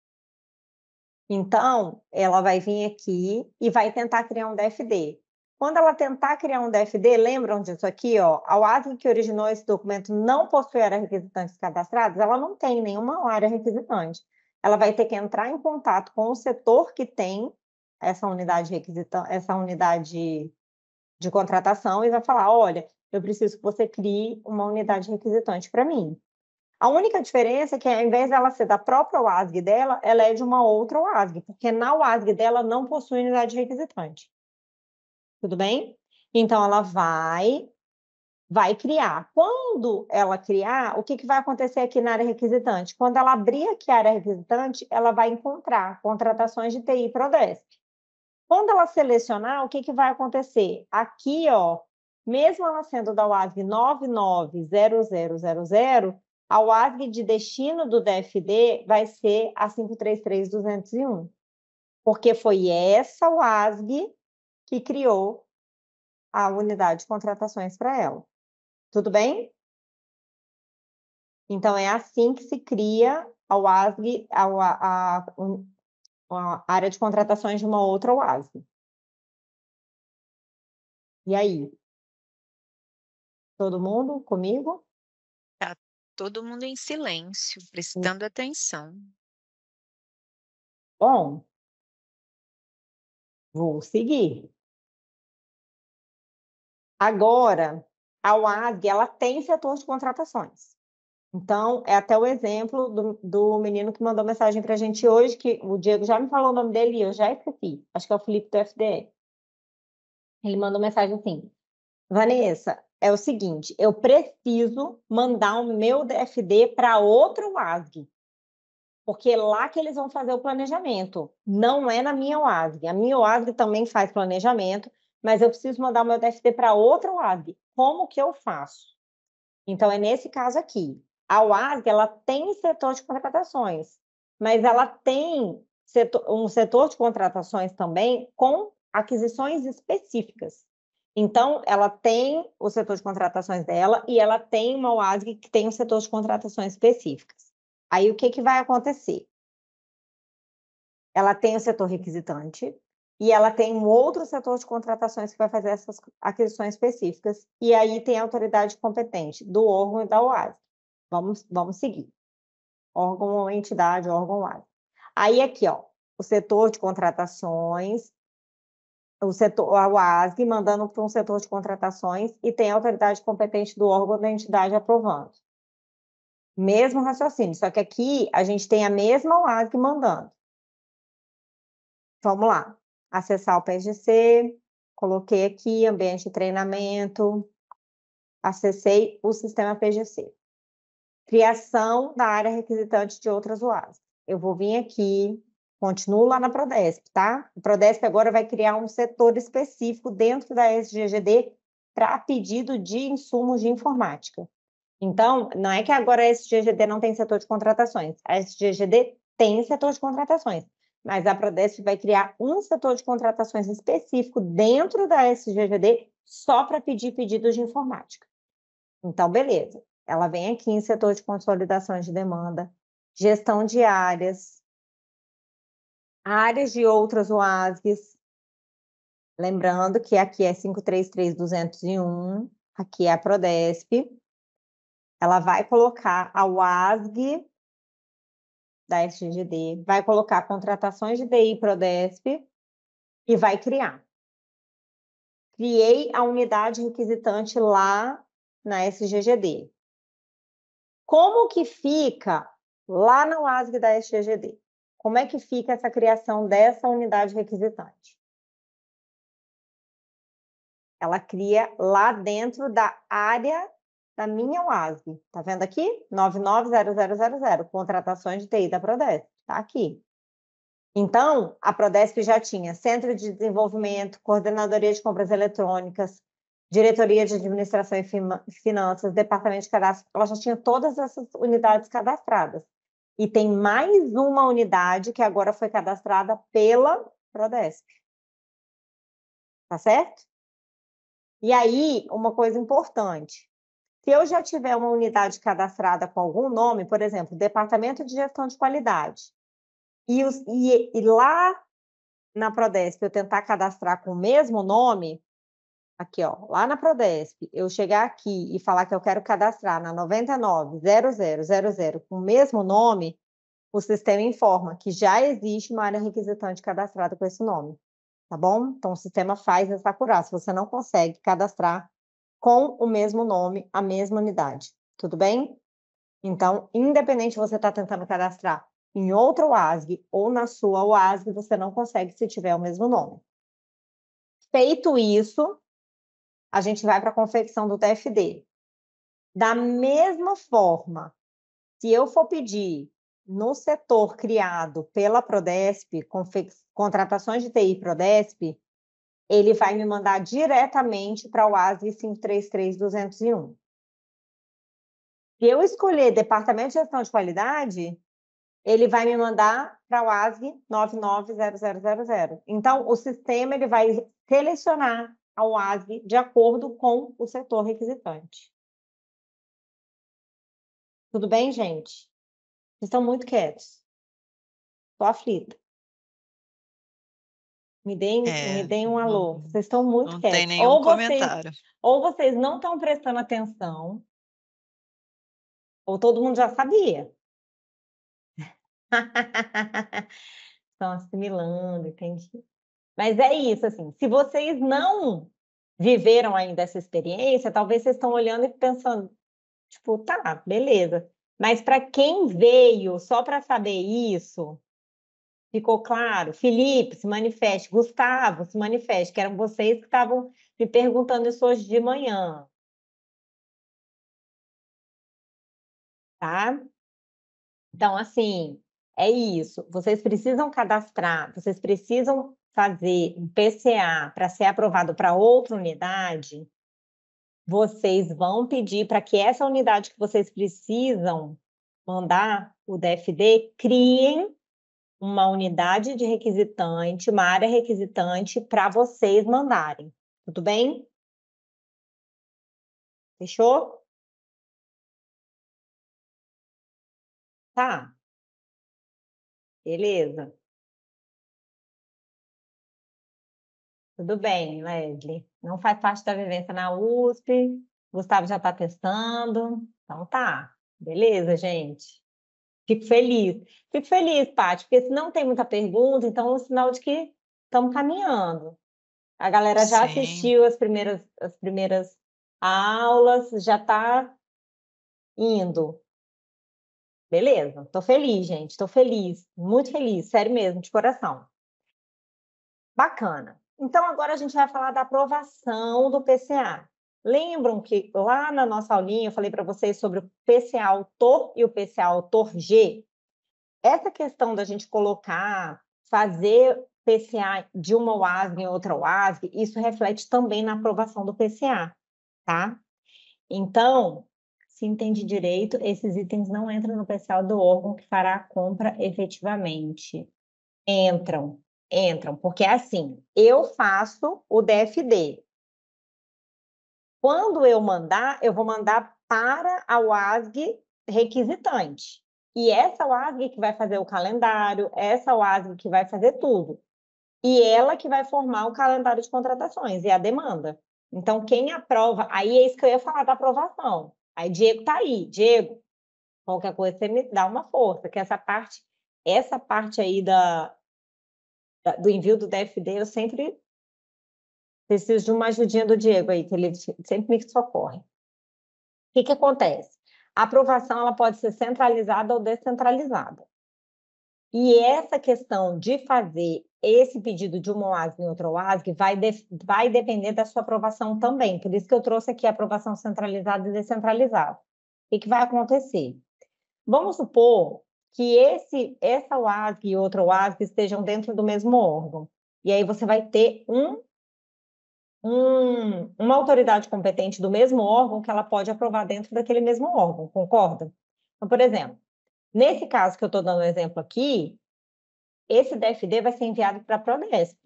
Então, ela vai vir aqui e vai tentar criar um DFD. quando ela tentar criar um DFD, lembram disso aqui, ó, a UASG que originou esse documento não possui área requisitantes cadastradas, ela não tem nenhuma área requisitante. Ela vai ter que entrar em contato com o setor que tem essa unidade requisitante, essa unidade de contratação e vai falar, olha, eu preciso que você crie uma unidade requisitante para mim. A única diferença é que, ao invés dela ser da própria UASG dela, ela é de uma outra UASG, porque na UASG dela não possui unidade requisitante. Tudo bem? Então, ela vai vai criar. Quando ela criar, o que, que vai acontecer aqui na área requisitante? Quando ela abrir aqui a área requisitante, ela vai encontrar contratações de TI Prodesp. Quando ela selecionar, o que, que vai acontecer? Aqui, ó, mesmo ela sendo da UASG 990000, a UASG de destino do DFD vai ser a 533201, porque foi essa UASG que criou a unidade de contratações para ela. Tudo bem? Então, é assim que se cria a UASG, a, a, a, área de contratações de uma outra UASG. E aí? Todo mundo comigo? todo mundo em silêncio, prestando atenção. Bom, vou seguir. Agora, a UASG, ela tem setor de contratações. Então, é até o exemplo do, do menino que mandou mensagem para a gente hoje, que o Diego já me falou o nome dele e eu já esqueci. Acho que é o Felipe do FDE. Ele mandou mensagem assim: Vanessa, é o seguinte, eu preciso mandar o meu DFD para outro WASG, porque é lá que eles vão fazer o planejamento, não é na minha WASG. A minha WASG também faz planejamento, mas eu preciso mandar o meu DFD para outro WASG. Como que eu faço? Então, é nesse caso aqui. A WASG, ela tem setor de contratações, mas ela tem setor, um setor de contratações também com aquisições específicas. Então, ela tem o setor de contratações dela e ela tem uma UASG que tem um setor de contratações específicas. Aí, o que, que vai acontecer? Ela tem o setor requisitante e ela tem um outro setor de contratações que vai fazer essas aquisições específicas. E aí tem a autoridade competente do órgão e da UASG. Vamos, vamos seguir. Órgão ou entidade, órgão UASG. Aí, aqui, ó, o setor de contratações o setor, a UASG mandando para um setor de contratações e tem a autoridade competente do órgão da entidade aprovando. Mesmo raciocínio, só que aqui a gente tem a mesma UASG mandando. Vamos lá. Acessar o PSGC, coloquei aqui ambiente de treinamento, acessei o sistema PGC. Criação da área requisitante de outras UASG. Eu vou vir aqui, Continuo lá na Prodesp, tá? O Prodesp agora vai criar um setor específico dentro da SGGD para pedido de insumos de informática. Então, não é que agora a SGGD não tem setor de contratações. A SGGD tem setor de contratações, mas a Prodesp vai criar um setor de contratações específico dentro da SGGD só para pedir pedidos de informática. Então, beleza. Ela vem aqui em setor de consolidação de demanda, gestão de áreas, áreas de outras OASGs. Lembrando que aqui é 533201, aqui é a Prodesp. Ela vai colocar a OASG da SGD, vai colocar contratações de DI Prodesp e vai criar. Criei a unidade requisitante lá na SGGD. Como que fica lá na OASG da SGGD? Como é que fica essa criação dessa unidade requisitante? Ela cria lá dentro da área da minha UASG. Tá vendo aqui? 990000, contratações de TI da Prodesp. Tá aqui. Então, a Prodesp já tinha Centro de Desenvolvimento, Coordenadoria de Compras Eletrônicas, Diretoria de Administração e Finanças, Departamento de Cadastro, ela já tinha todas essas unidades cadastradas. E tem mais uma unidade que agora foi cadastrada pela Prodesp. Tá certo? E aí, uma coisa importante. Se eu já tiver uma unidade cadastrada com algum nome, por exemplo, Departamento de Gestão de Qualidade, e, os, e, e lá na Prodesp eu tentar cadastrar com o mesmo nome, aqui, ó, lá na Prodesp, eu chegar aqui e falar que eu quero cadastrar na 990000 com o mesmo nome, o sistema informa que já existe uma área requisitante cadastrada com esse nome, tá bom? Então, o sistema faz essa curar, se você não consegue cadastrar com o mesmo nome, a mesma unidade, tudo bem? Então, independente de você estar tá tentando cadastrar em outra WASG ou na sua WASG, você não consegue se tiver o mesmo nome. Feito isso, a gente vai para a confecção do TFD. Da mesma forma, se eu for pedir no setor criado pela Prodesp, contratações de TI Prodesp, ele vai me mandar diretamente para o ASV 533201. Se eu escolher Departamento de Gestão de Qualidade, ele vai me mandar para o ASV 990000. Então, o sistema ele vai selecionar a ASV de acordo com o setor requisitante. Tudo bem, gente? Vocês estão muito quietos. Estou aflita. Me deem, é, me deem um alô. Não, vocês estão muito não quietos. Tem nenhum ou comentário. Vocês, ou vocês não estão prestando atenção, ou todo mundo já sabia. Estão assimilando, entendi. Mas é isso, assim, se vocês não viveram ainda essa experiência, talvez vocês estão olhando e pensando, tipo, tá, beleza. Mas para quem veio só para saber isso, ficou claro? Felipe, se manifeste. Gustavo, se manifeste, que eram vocês que estavam me perguntando isso hoje de manhã. Tá? Então, assim, é isso. Vocês precisam cadastrar, vocês precisam fazer um PCA para ser aprovado para outra unidade. Vocês vão pedir para que essa unidade que vocês precisam mandar o DFD criem uma unidade de requisitante, uma área requisitante para vocês mandarem. Tudo bem? Fechou? Tá. Beleza. Tudo bem, Leslie. Não faz parte da vivência na USP. Gustavo já está testando. Então tá. Beleza, gente. Fico feliz. Fico feliz, Paty, porque se não tem muita pergunta, então é um sinal de que estamos caminhando. A galera já Sim. assistiu as primeiras, as primeiras aulas, já está indo. Beleza, estou feliz, gente, estou feliz, muito feliz, sério mesmo, de coração. Bacana. Então, agora a gente vai falar da aprovação do PCA. Lembram que lá na nossa aulinha eu falei para vocês sobre o PCA autor e o PCA autor G? Essa questão da gente colocar, fazer PCA de uma WASG em outra WASG, isso reflete também na aprovação do PCA, tá? Então, se entende direito, esses itens não entram no PCA do órgão que fará a compra efetivamente. Entram, entram, porque é assim, eu faço o DFD. Quando eu mandar, eu vou mandar para a WASG requisitante. E essa WASG que vai fazer o calendário, essa WASG que vai fazer tudo. E ela que vai formar o calendário de contratações e a demanda. Então, quem aprova, aí é isso que eu ia falar da aprovação. Aí, Diego tá aí. Diego, qualquer coisa você me dá uma força, que essa parte, essa parte aí da, do envio do DFD, eu sempre preciso de uma ajudinha do Diego aí, que ele sempre me socorre. O que, que acontece? A aprovação ela pode ser centralizada ou descentralizada. E essa questão de fazer esse pedido de uma OASG em outra OASG vai, de, vai depender da sua aprovação também. Por isso que eu trouxe aqui a aprovação centralizada e descentralizada. O que, vai acontecer? Vamos supor que esse, essa UASG e outra UASG estejam dentro do mesmo órgão. E aí você vai ter um, um, uma autoridade competente do mesmo órgão que ela pode aprovar dentro daquele mesmo órgão, concorda? Então, por exemplo, nesse caso que eu estou dando um exemplo aqui, esse DFD vai ser enviado para a Prodesp.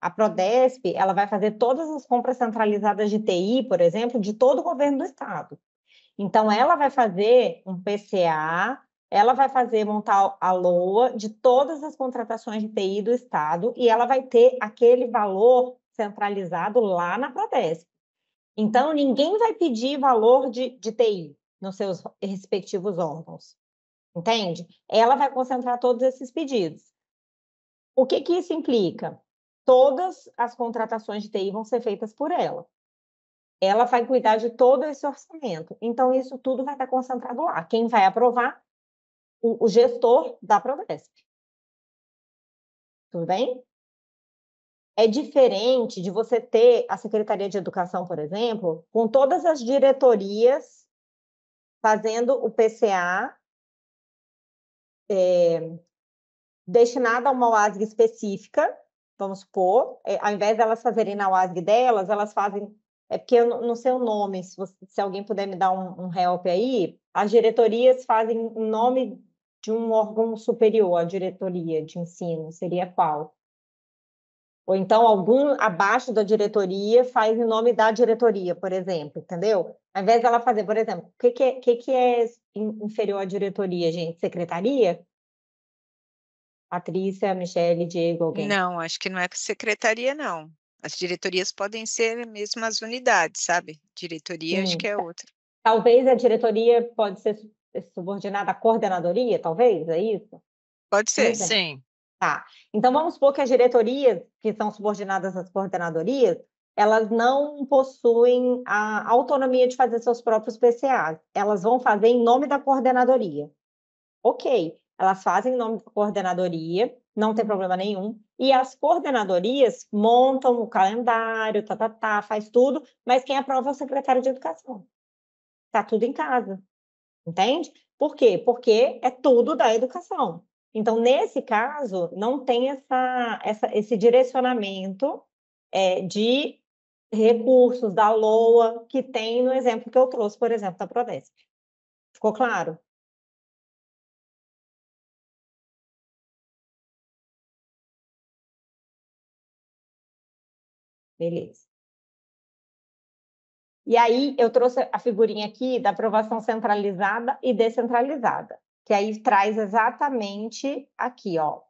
A Prodesp ela vai fazer todas as compras centralizadas de TI, por exemplo, de todo o governo do estado. Então, ela vai fazer um PCA ela vai fazer montar a LOA de todas as contratações de TI do Estado e ela vai ter aquele valor centralizado lá na Prodesp. Então, ninguém vai pedir valor de, de TI nos seus respectivos órgãos. Entende? Ela vai concentrar todos esses pedidos. O que, que isso implica? Todas as contratações de TI vão ser feitas por ela. Ela vai cuidar de todo esse orçamento. Então, isso tudo vai estar concentrado lá. Quem vai aprovar? O, o gestor da Prodesp. Tudo bem? É diferente de você ter a Secretaria de Educação, por exemplo, com todas as diretorias fazendo o PCA é, destinado a uma OASG específica, vamos supor, é, ao invés de elas fazerem na OASG delas, elas fazem. É porque eu não, sei o nome, se, você, se alguém puder me dar um, um help aí, as diretorias fazem em nome de um órgão superior, a diretoria de ensino, seria qual? Ou então algum abaixo da diretoria faz em nome da diretoria, por exemplo, entendeu? Ao invés dela fazer, por exemplo, o que, que, é, que, que é inferior à diretoria, gente? Secretaria? Patrícia, Michele, Diego, alguém? Não, acho que não é secretaria, não. As diretorias podem ser mesmo as unidades, sabe? Diretoria, Sim. acho que é outra. Talvez a diretoria pode ser subordinada à coordenadoria, talvez, é isso? Pode ser, sim. Tá. Então, vamos supor que as diretorias, que são subordinadas às coordenadorias, elas não possuem a autonomia de fazer seus próprios PCAs. Elas vão fazer em nome da coordenadoria. Ok, elas fazem em nome da coordenadoria, não tem problema nenhum. E as coordenadorias montam o calendário, tá, tá, tá, faz tudo, mas quem aprova é o secretário de educação. Tá tudo em casa. Entende? Por quê? Porque é tudo da educação. Então, nesse caso, não tem essa, essa, esse direcionamento é, de recursos da LOA que tem no exemplo que eu trouxe, por exemplo, da Prodesp. Ficou claro? Beleza. E aí, eu trouxe a figurinha aqui da aprovação centralizada e descentralizada que aí traz exatamente aqui, ó,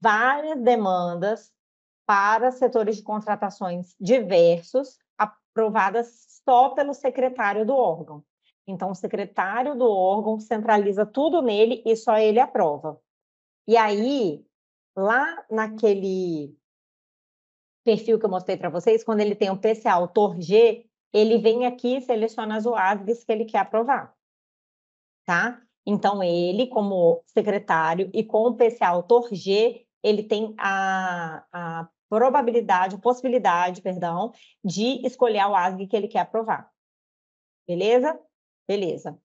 várias demandas para setores de contratações diversos aprovadas só pelo secretário do órgão. Então, o secretário do órgão centraliza tudo nele e só ele aprova. E aí, lá naquele perfil que eu mostrei para vocês, quando ele tem o PCA autor G, ele vem aqui e seleciona as OASGs que ele quer aprovar. Tá? Então, ele, como secretário e com o PCA autor G, ele tem a, a probabilidade, possibilidade, perdão, de escolher a UASG que ele quer aprovar. Beleza? Beleza.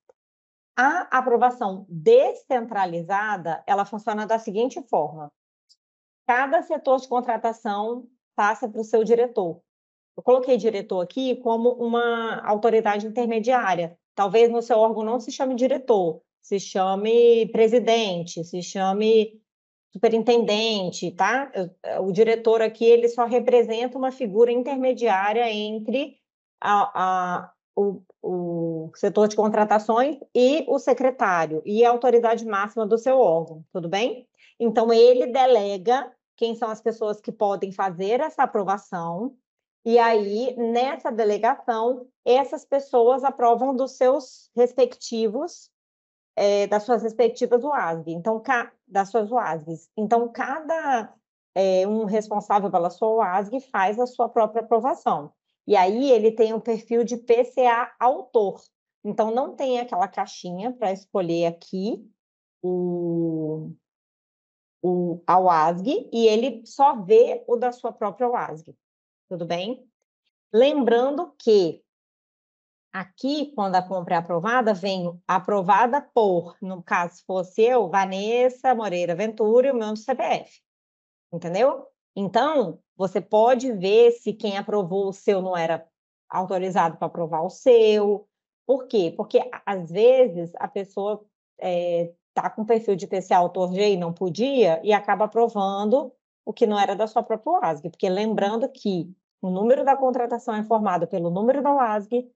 A aprovação descentralizada, ela funciona da seguinte forma. Cada setor de contratação passa para o seu diretor. Eu coloquei diretor aqui como uma autoridade intermediária. Talvez no seu órgão não se chame diretor, se chame presidente, se chame superintendente, tá? Eh, o diretor aqui ele só representa uma figura intermediária entre a, a, o, o setor de contratações e o secretário e a autoridade máxima do seu órgão, tudo bem? Então ele delega quem são as pessoas que podem fazer essa aprovação e aí nessa delegação essas pessoas aprovam dos seus respectivos é, das suas respectivas UASG, então, das suas UASGs. Então, cada é, um responsável pela sua UASG faz a sua própria aprovação. E aí ele tem um perfil de PCA autor. Então, não tem aquela caixinha para escolher aqui o, o, a UASG e ele só vê o da sua própria UASG. Tudo bem? Lembrando que Aqui, quando a compra é aprovada, vem aprovada por, no caso, se fosse eu, Vanessa Moreira Ventura e o meu CPF. Entendeu? Então, você pode ver se quem aprovou o seu não era autorizado para aprovar o seu. Por quê? Porque, às vezes, a pessoa está é, com perfil de PCA autor G e não podia, e acaba aprovando o que não era da sua própria UASG. Porque lembrando que o número da contratação é formado pelo número da UASG,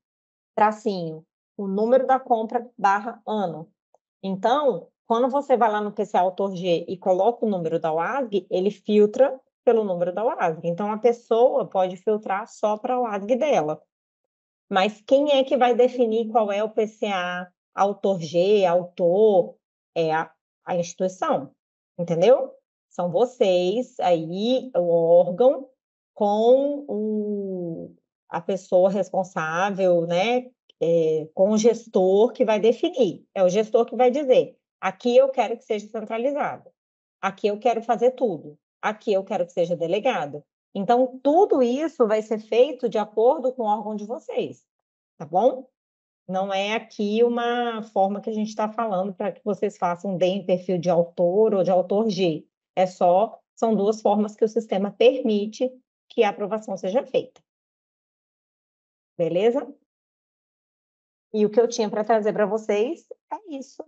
tracinho, o número da compra barra ano. Então, quando você vai lá no PCA Autor G e coloca o número da UASG, ele filtra pelo número da UASG. Então, a pessoa pode filtrar só para a UASG dela. Mas quem é que vai definir qual é o PCA autor G, autor? É a, a instituição, entendeu? São vocês aí, o órgão, com o, a pessoa responsável, né? É, com o gestor que vai definir. É o gestor que vai dizer: aqui eu quero que seja centralizado, aqui eu quero fazer tudo, aqui eu quero que seja delegado. Então, tudo isso vai ser feito de acordo com o órgão de vocês, tá bom? Não é aqui uma forma que a gente está falando para que vocês façam bem perfil de autor ou de autor G. É só, são duas formas que o sistema permite que a aprovação seja feita. Beleza? E o que eu tinha para trazer para vocês é isso.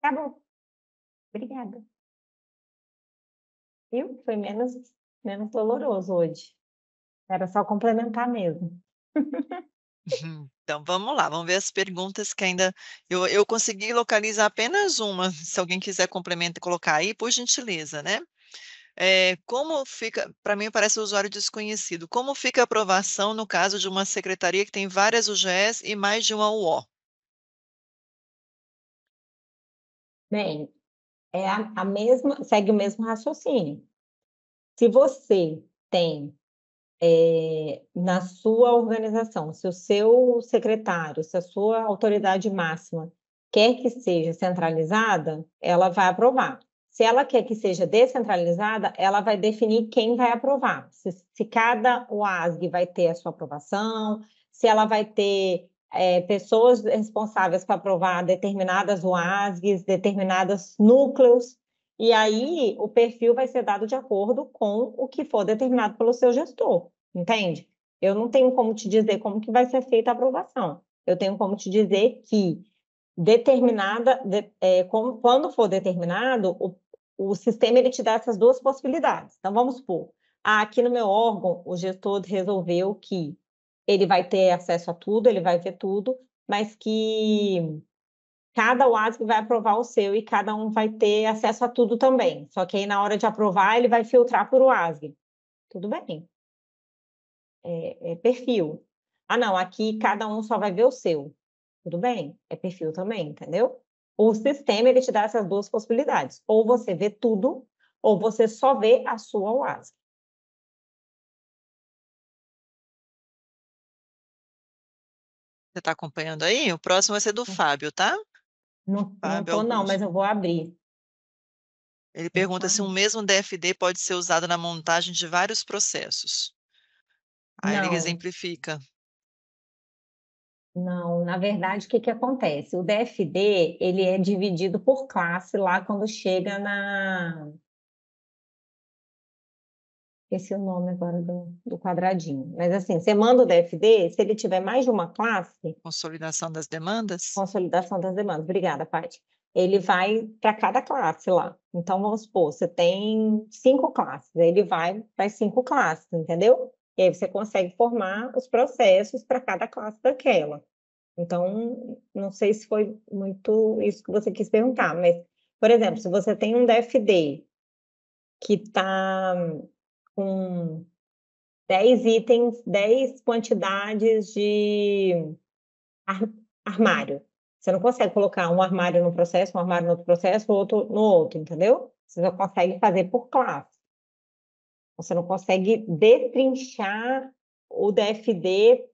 Tá bom. Obrigada. Viu? Foi menos menos doloroso hoje. Era só complementar mesmo. Então vamos lá, vamos ver as perguntas que ainda eu, eu consegui localizar apenas uma. Se alguém quiser complementar colocar aí, por gentileza, né? É, como fica, para mim parece usuário desconhecido, como fica a aprovação no caso de uma secretaria que tem várias UGS e mais de uma UO? Bem, é a, a mesma, segue o mesmo raciocínio. Se você tem é, na sua organização, se o seu secretário, se a sua autoridade máxima quer que seja centralizada, ela vai aprovar. Se ela quer que seja descentralizada, ela vai definir quem vai aprovar. Se, se cada OASG vai ter a sua aprovação, se ela vai ter é, pessoas responsáveis para aprovar determinadas OASGs, determinados núcleos. E aí o perfil vai ser dado de acordo com o que for determinado pelo seu gestor, entende? Eu não tenho como te dizer como que vai ser feita a aprovação. Eu tenho como te dizer que determinada, de, é, como, quando for determinado, o, o sistema ele te dá essas duas possibilidades. Então vamos supor, ah, aqui no meu órgão o gestor resolveu que ele vai ter acesso a tudo, ele vai ver tudo, mas que cada WASP vai aprovar o seu e cada um vai ter acesso a tudo também. Só que aí, na hora de aprovar, ele vai filtrar por WASG. Tudo bem. É, é perfil. Ah, não, aqui cada um só vai ver o seu. Tudo bem. É perfil também, entendeu? O sistema, ele te dá essas duas possibilidades. Ou você vê tudo, ou você só vê a sua WASG. Você está acompanhando aí? O próximo vai ser do Fábio, tá? Não, não tô, não, mas eu vou abrir. Ele pergunta se um mesmo DFD pode ser usado na montagem de vários processos. Aí ele Não, exemplifica. Não. Na verdade, o que que acontece? O DFD, ele é dividido por classe lá quando chega na... Esqueci o nome agora do, do quadradinho. Mas assim, você manda o DFD, se ele tiver mais de uma classe, Consolidação das demandas? consolidação das demandas. Obrigada, Paty. Ele vai para cada classe lá. Então, vamos supor, você tem cinco classes, aí ele vai para cinco classes, entendeu? E aí você consegue formar os processos para cada classe daquela. Então, não sei se foi muito isso que você quis perguntar, mas, por exemplo, se você tem um DFD que está com 10 itens, 10 quantidades de ar- armário. Você não consegue colocar um armário no processo, um armário no outro processo, outro no outro, entendeu? Você só consegue fazer por classe. Você não consegue destrinchar o DFD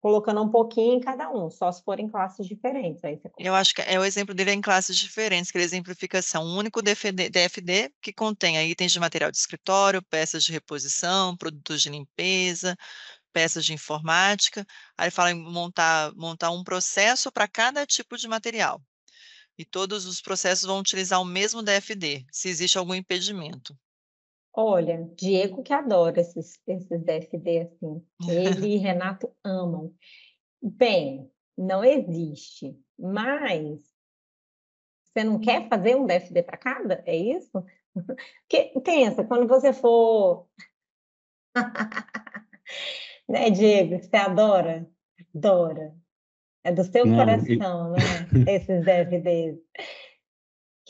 colocando um pouquinho em cada um, só se forem classes diferentes. Aí você Eu acho que é o exemplo dele é em classes diferentes, que ele exemplifica assim, um único DFD, DFD que contenha itens de material de escritório, peças de reposição, produtos de limpeza, peças de informática. Aí fala em montar, montar um processo para cada tipo de material. E todos os processos vão utilizar o mesmo DFD, se existe algum impedimento. Olha, Diego que adora esses, esses DFD assim. Ele e Renato amam. Bem, não existe, mas você não quer fazer um DFD para cada? É isso? Porque, pensa, quando você for. né, Diego? Você adora? Adora. É do seu Não, coração, né? Esses DFDs.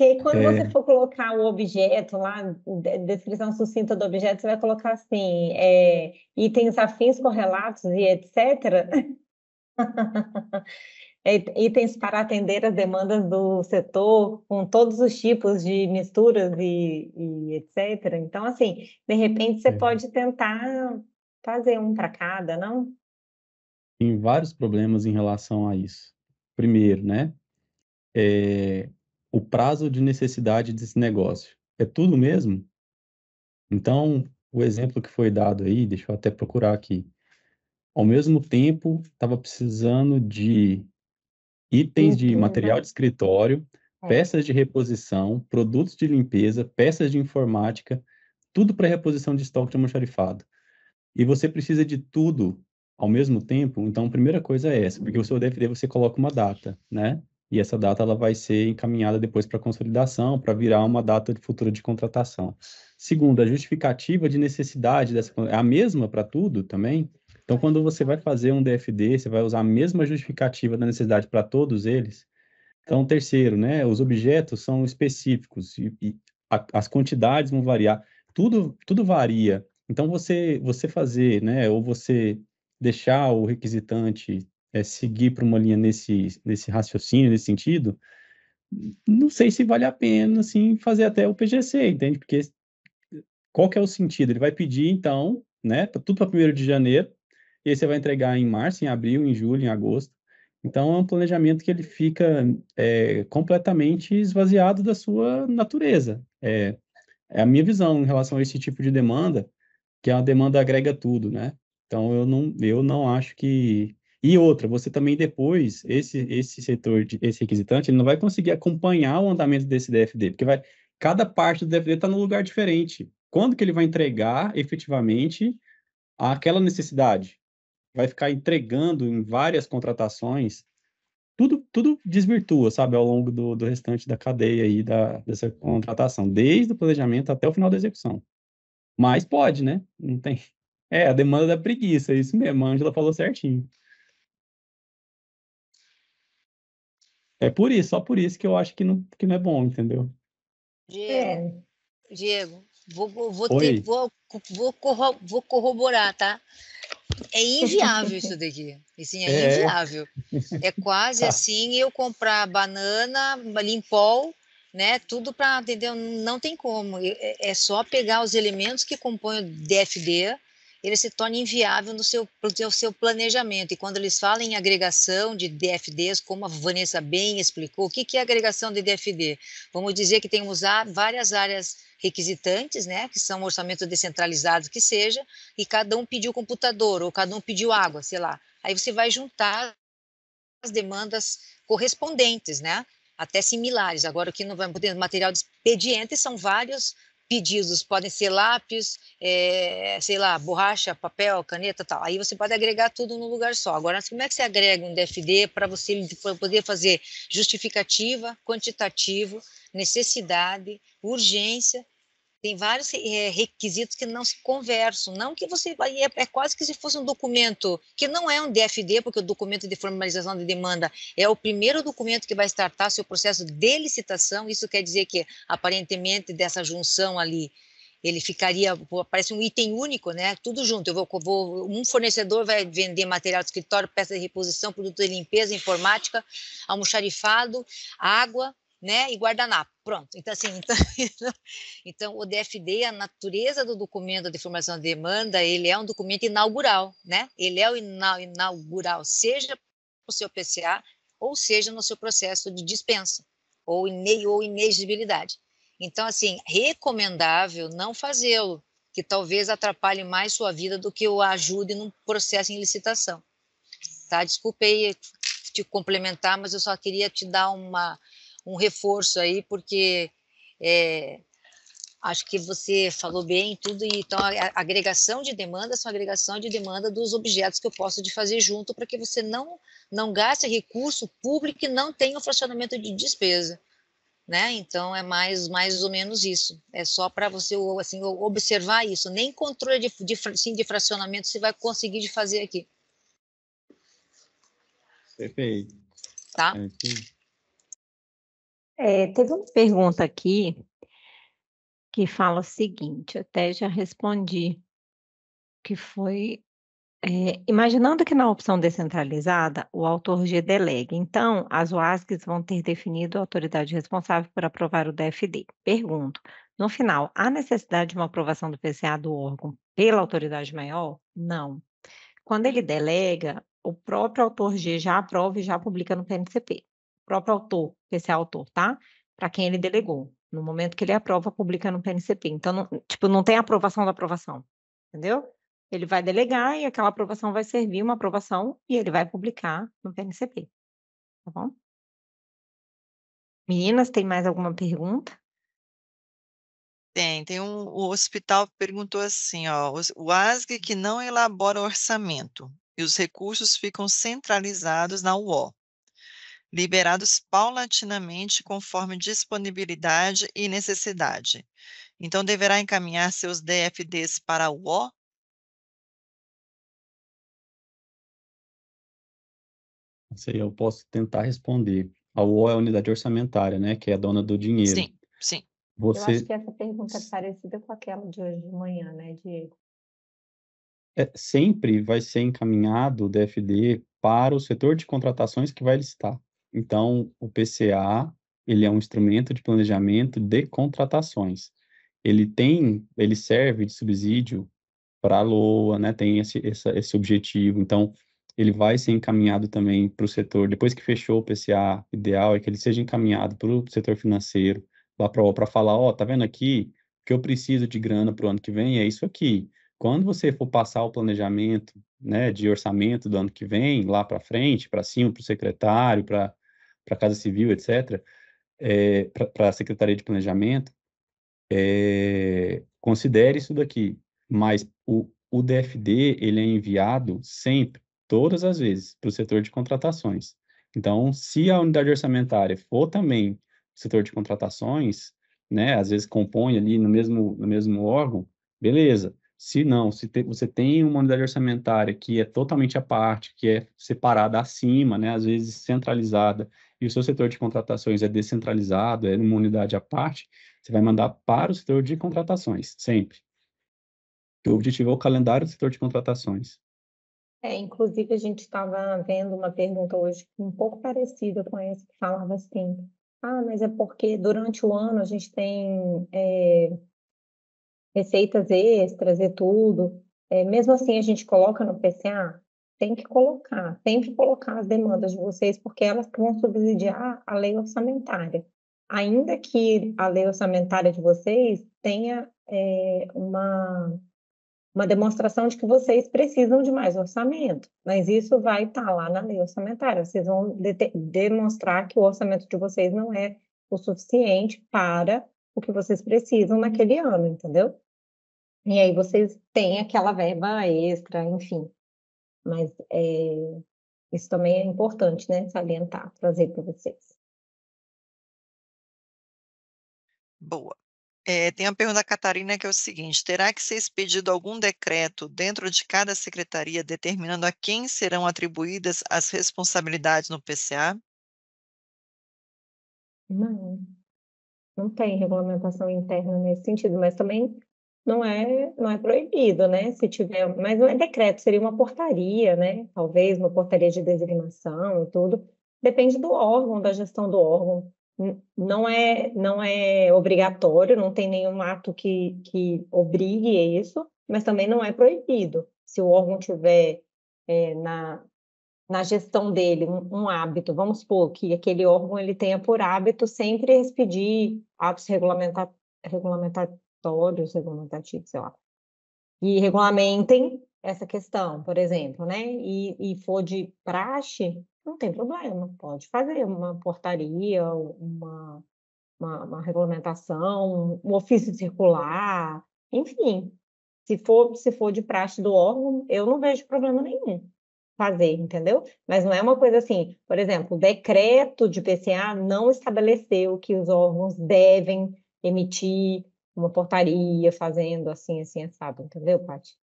Que aí, quando É. você for colocar o objeto lá, de- descrição sucinta do objeto, você vai colocar assim, é, itens afins correlatos e etc. É, Itens para atender as demandas do setor, com todos os tipos de misturas e, e etc. Então, assim, de repente você É. pode tentar fazer um para cada, não? Tem vários problemas em relação a isso. Primeiro, né? É, o prazo de necessidade desse negócio. É tudo mesmo? Então, o exemplo que foi dado aí, deixa eu até procurar aqui. Ao mesmo tempo, estava precisando de itens de Itens, material de escritório, É. peças de reposição, produtos de limpeza, peças de informática, tudo para reposição de estoque de almoxarifado. E você precisa de tudo ao mesmo tempo, então a primeira coisa é essa, porque o seu DFD você coloca uma data, né? E essa data ela vai ser encaminhada depois para consolidação, para virar uma data de futura de contratação. Segundo, a justificativa de necessidade dessa é a mesma para tudo também. Então, quando você vai fazer um DFD, você vai usar a mesma justificativa da necessidade para todos eles. Então, terceiro, né? Os objetos são específicos e, e a- as quantidades vão variar. Tudo, tudo varia. Então, você, você fazer, né? Ou você deixar o requisitante é, seguir para uma linha nesse, nesse raciocínio, nesse sentido, não sei se vale a pena, assim, fazer até o PGC, entende? Porque qual que é o sentido? Ele vai pedir, então, né? Tudo para 1 de janeiro, e aí você vai entregar em março, em abril, em julho, em agosto. Então, é um planejamento que ele fica é, completamente esvaziado da sua natureza. É, é a minha visão em relação a esse tipo de demanda, que é uma demanda agrega tudo, né? Então, eu não, eu não acho que... E outra, você também depois, esse, esse setor, de, esse requisitante, ele não vai conseguir acompanhar o andamento desse DFD, porque vai, cada parte do DFD está num lugar diferente. Quando que ele vai entregar, efetivamente, aquela necessidade? Vai ficar entregando em várias contratações, tudo, tudo desvirtua, sabe, ao longo do, do restante da cadeia aí da, dessa contratação, desde o planejamento até o final da execução. Mas pode, né? Não tem. É, a demanda da preguiça, é isso mesmo, a Ângela falou certinho. É por isso, só por isso que eu acho que não, que não é bom, entendeu? Diego, É, Diego, vou, vou, vou, ter, vou, vou, corro- vou corroborar, tá? É inviável isso daqui. Assim, é, É. inviável. É quase Tá. assim eu comprar banana, limpol, né? Tudo para, entendeu? Não tem como. É, é só pegar os elementos que compõem o DFD, ele se torna inviável no seu, no seu planejamento. E quando eles falam em agregação de DFDs, como a Vanessa bem explicou, o que, que é agregação de DFD? Vamos dizer que temos várias áreas requisitantes, né, que são orçamentos descentralizados que seja, e cada um pediu computador, ou cada um pediu água, sei lá. Aí você vai juntar as demandas correspondentes, né, até similares. Agora, o que não vai poder, material de expediente são vários pedidos, podem ser lápis, eh, sei lá, borracha, papel, caneta, tal. Aí você pode agregar tudo num lugar só. Agora, como é que você agrega um DFD para você poder fazer justificativa, quantitativo, necessidade, urgência? Tem vários eh, requisitos que não se conversam, não que você aí é, é quase que se fosse um documento que não é um DFD, porque o documento de formalização de demanda é o primeiro documento que vai startar seu processo de licitação. Isso quer dizer que aparentemente dessa junção ali ele ficaria, parece um item único, né? Tudo junto. Eu vou, vou, um fornecedor vai vender material de escritório, peça de reposição, produto de limpeza, informática, almoxarifado, água, né? E guardanapo. Pronto. Então, assim, então, então, o DFD, a natureza do documento de formação de demanda, ele é um documento inaugural, né? Ele é o inaugural, seja no seu PCA, ou seja no seu processo de dispensa, ou, ine, ou inexigibilidade. Então, assim, recomendável não fazê-lo, que talvez atrapalhe mais sua vida do que o ajude num processo em licitação. Tá? Desculpe aí te complementar, mas eu só queria te dar uma, um reforço aí, porque é, acho que você falou bem tudo, e então a agregação de demanda são agregação de demanda dos objetos que eu posso de fazer junto, para que você não, não gaste recurso público e não tenha um fracionamento de despesa. Né? Então é mais mais ou menos isso. É só para você assim observar isso. Nem controle de, de, sim, de fracionamento você vai conseguir de fazer aqui. Perfeito. Tá? É, sim. É, teve uma pergunta aqui que fala o seguinte, até já respondi, que foi é, imaginando que na opção descentralizada o autor G delegue, então as UASCs vão ter definido a autoridade responsável por aprovar o DFD. Pergunto, no final, há necessidade de uma aprovação do PCA do órgão pela autoridade maior? Não. Quando ele delega, o próprio autor G já aprova e já publica no PNCP. Próprio autor, PCA autor, tá? Para quem ele delegou. No momento que ele aprova, publica no PNCP. Então, não, tipo, não tem aprovação da aprovação. Entendeu? Ele vai delegar e aquela aprovação vai servir uma aprovação e ele vai publicar no PNCP. Tá bom? Meninas, tem mais alguma pergunta? Tem, tem um, o hospital perguntou assim, ó, o ASG que não elabora orçamento e os recursos ficam centralizados na UO, liberados paulatinamente conforme disponibilidade e necessidade. Então, deverá encaminhar seus DFDs para a UO Isso aí eu posso tentar responder. A UO é a unidade orçamentária, né? Que é a dona do dinheiro. Sim, sim. Eu acho que essa pergunta é parecida com aquela de hoje de manhã, né, Diego? É, sempre vai ser encaminhado o DFD para o setor de contratações que vai listar. Então, o PCA, ele é um instrumento de planejamento de contratações. Ele tem, ele serve de subsídio para a LOA, né? Tem esse, esse, esse objetivo. Então, ele vai ser encaminhado também para o setor, depois que fechou o PCA, ideal é que ele seja encaminhado para o setor financeiro, lá para falar, ó, oh, tá vendo aqui, que eu preciso de grana para o ano que vem é isso aqui. Quando você for passar o planejamento, né, de orçamento do ano que vem, lá para frente, para cima, para o secretário, para a Casa Civil, etc., é, para a Secretaria de Planejamento, é, considere isso daqui. Mas o, o DFD, ele é enviado sempre todas as vezes para o setor de contratações. Então, se a unidade orçamentária for também setor de contratações, né, às vezes compõe ali no mesmo, no mesmo órgão, beleza. Se não, se te, você tem uma unidade orçamentária que é totalmente à parte, que é separada acima, né, às vezes centralizada, e o seu setor de contratações é descentralizado, é uma unidade à parte, você vai mandar para o setor de contratações, sempre. O objetivo é o calendário do setor de contratações. É, inclusive, a gente estava vendo uma pergunta hoje um pouco parecida com essa, que falava assim: ah, mas é porque durante o ano a gente tem é, receitas extras e tudo. É, mesmo assim, a gente coloca no PCA? Tem que colocar, sempre colocar as demandas de vocês, porque elas vão subsidiar a lei orçamentária. Ainda que a lei orçamentária de vocês tenha é, uma uma demonstração de que vocês precisam de mais orçamento, mas isso vai estar tá lá na lei orçamentária. Vocês vão de demonstrar que o orçamento de vocês não é o suficiente para o que vocês precisam naquele ano, entendeu? E aí vocês têm aquela verba extra, enfim. Mas é, isso também é importante, né? Salientar, trazer para vocês. Boa. É, tem uma pergunta da Catarina que é o seguinte: terá que ser expedido algum decreto dentro de cada secretaria determinando a quem serão atribuídas as responsabilidades no PCA? Não, não tem regulamentação interna nesse sentido, mas também não é, não é proibido, né? Se tiver, mas não é decreto, seria uma portaria, né? Talvez uma portaria de designação e tudo. Depende do órgão, da gestão do órgão não é, não é obrigatório, não tem nenhum ato que, que obrigue isso, mas também não é proibido. Se o órgão tiver é, na, na gestão dele um, um, hábito, vamos supor que aquele órgão ele tenha por hábito sempre expedir atos regulamenta, regulamentatórios, regulamentativos, sei lá, e regulamentem essa questão, por exemplo, né? E, e for de praxe, não tem problema, pode fazer uma portaria, uma, uma, uma regulamentação, um ofício circular, enfim. Se for, se for de praxe do órgão, eu não vejo problema nenhum fazer, entendeu? Mas não é uma coisa assim, por exemplo, o decreto de PCA não estabeleceu que os órgãos devem emitir uma portaria fazendo assim, assim, assado, entendeu, Paty?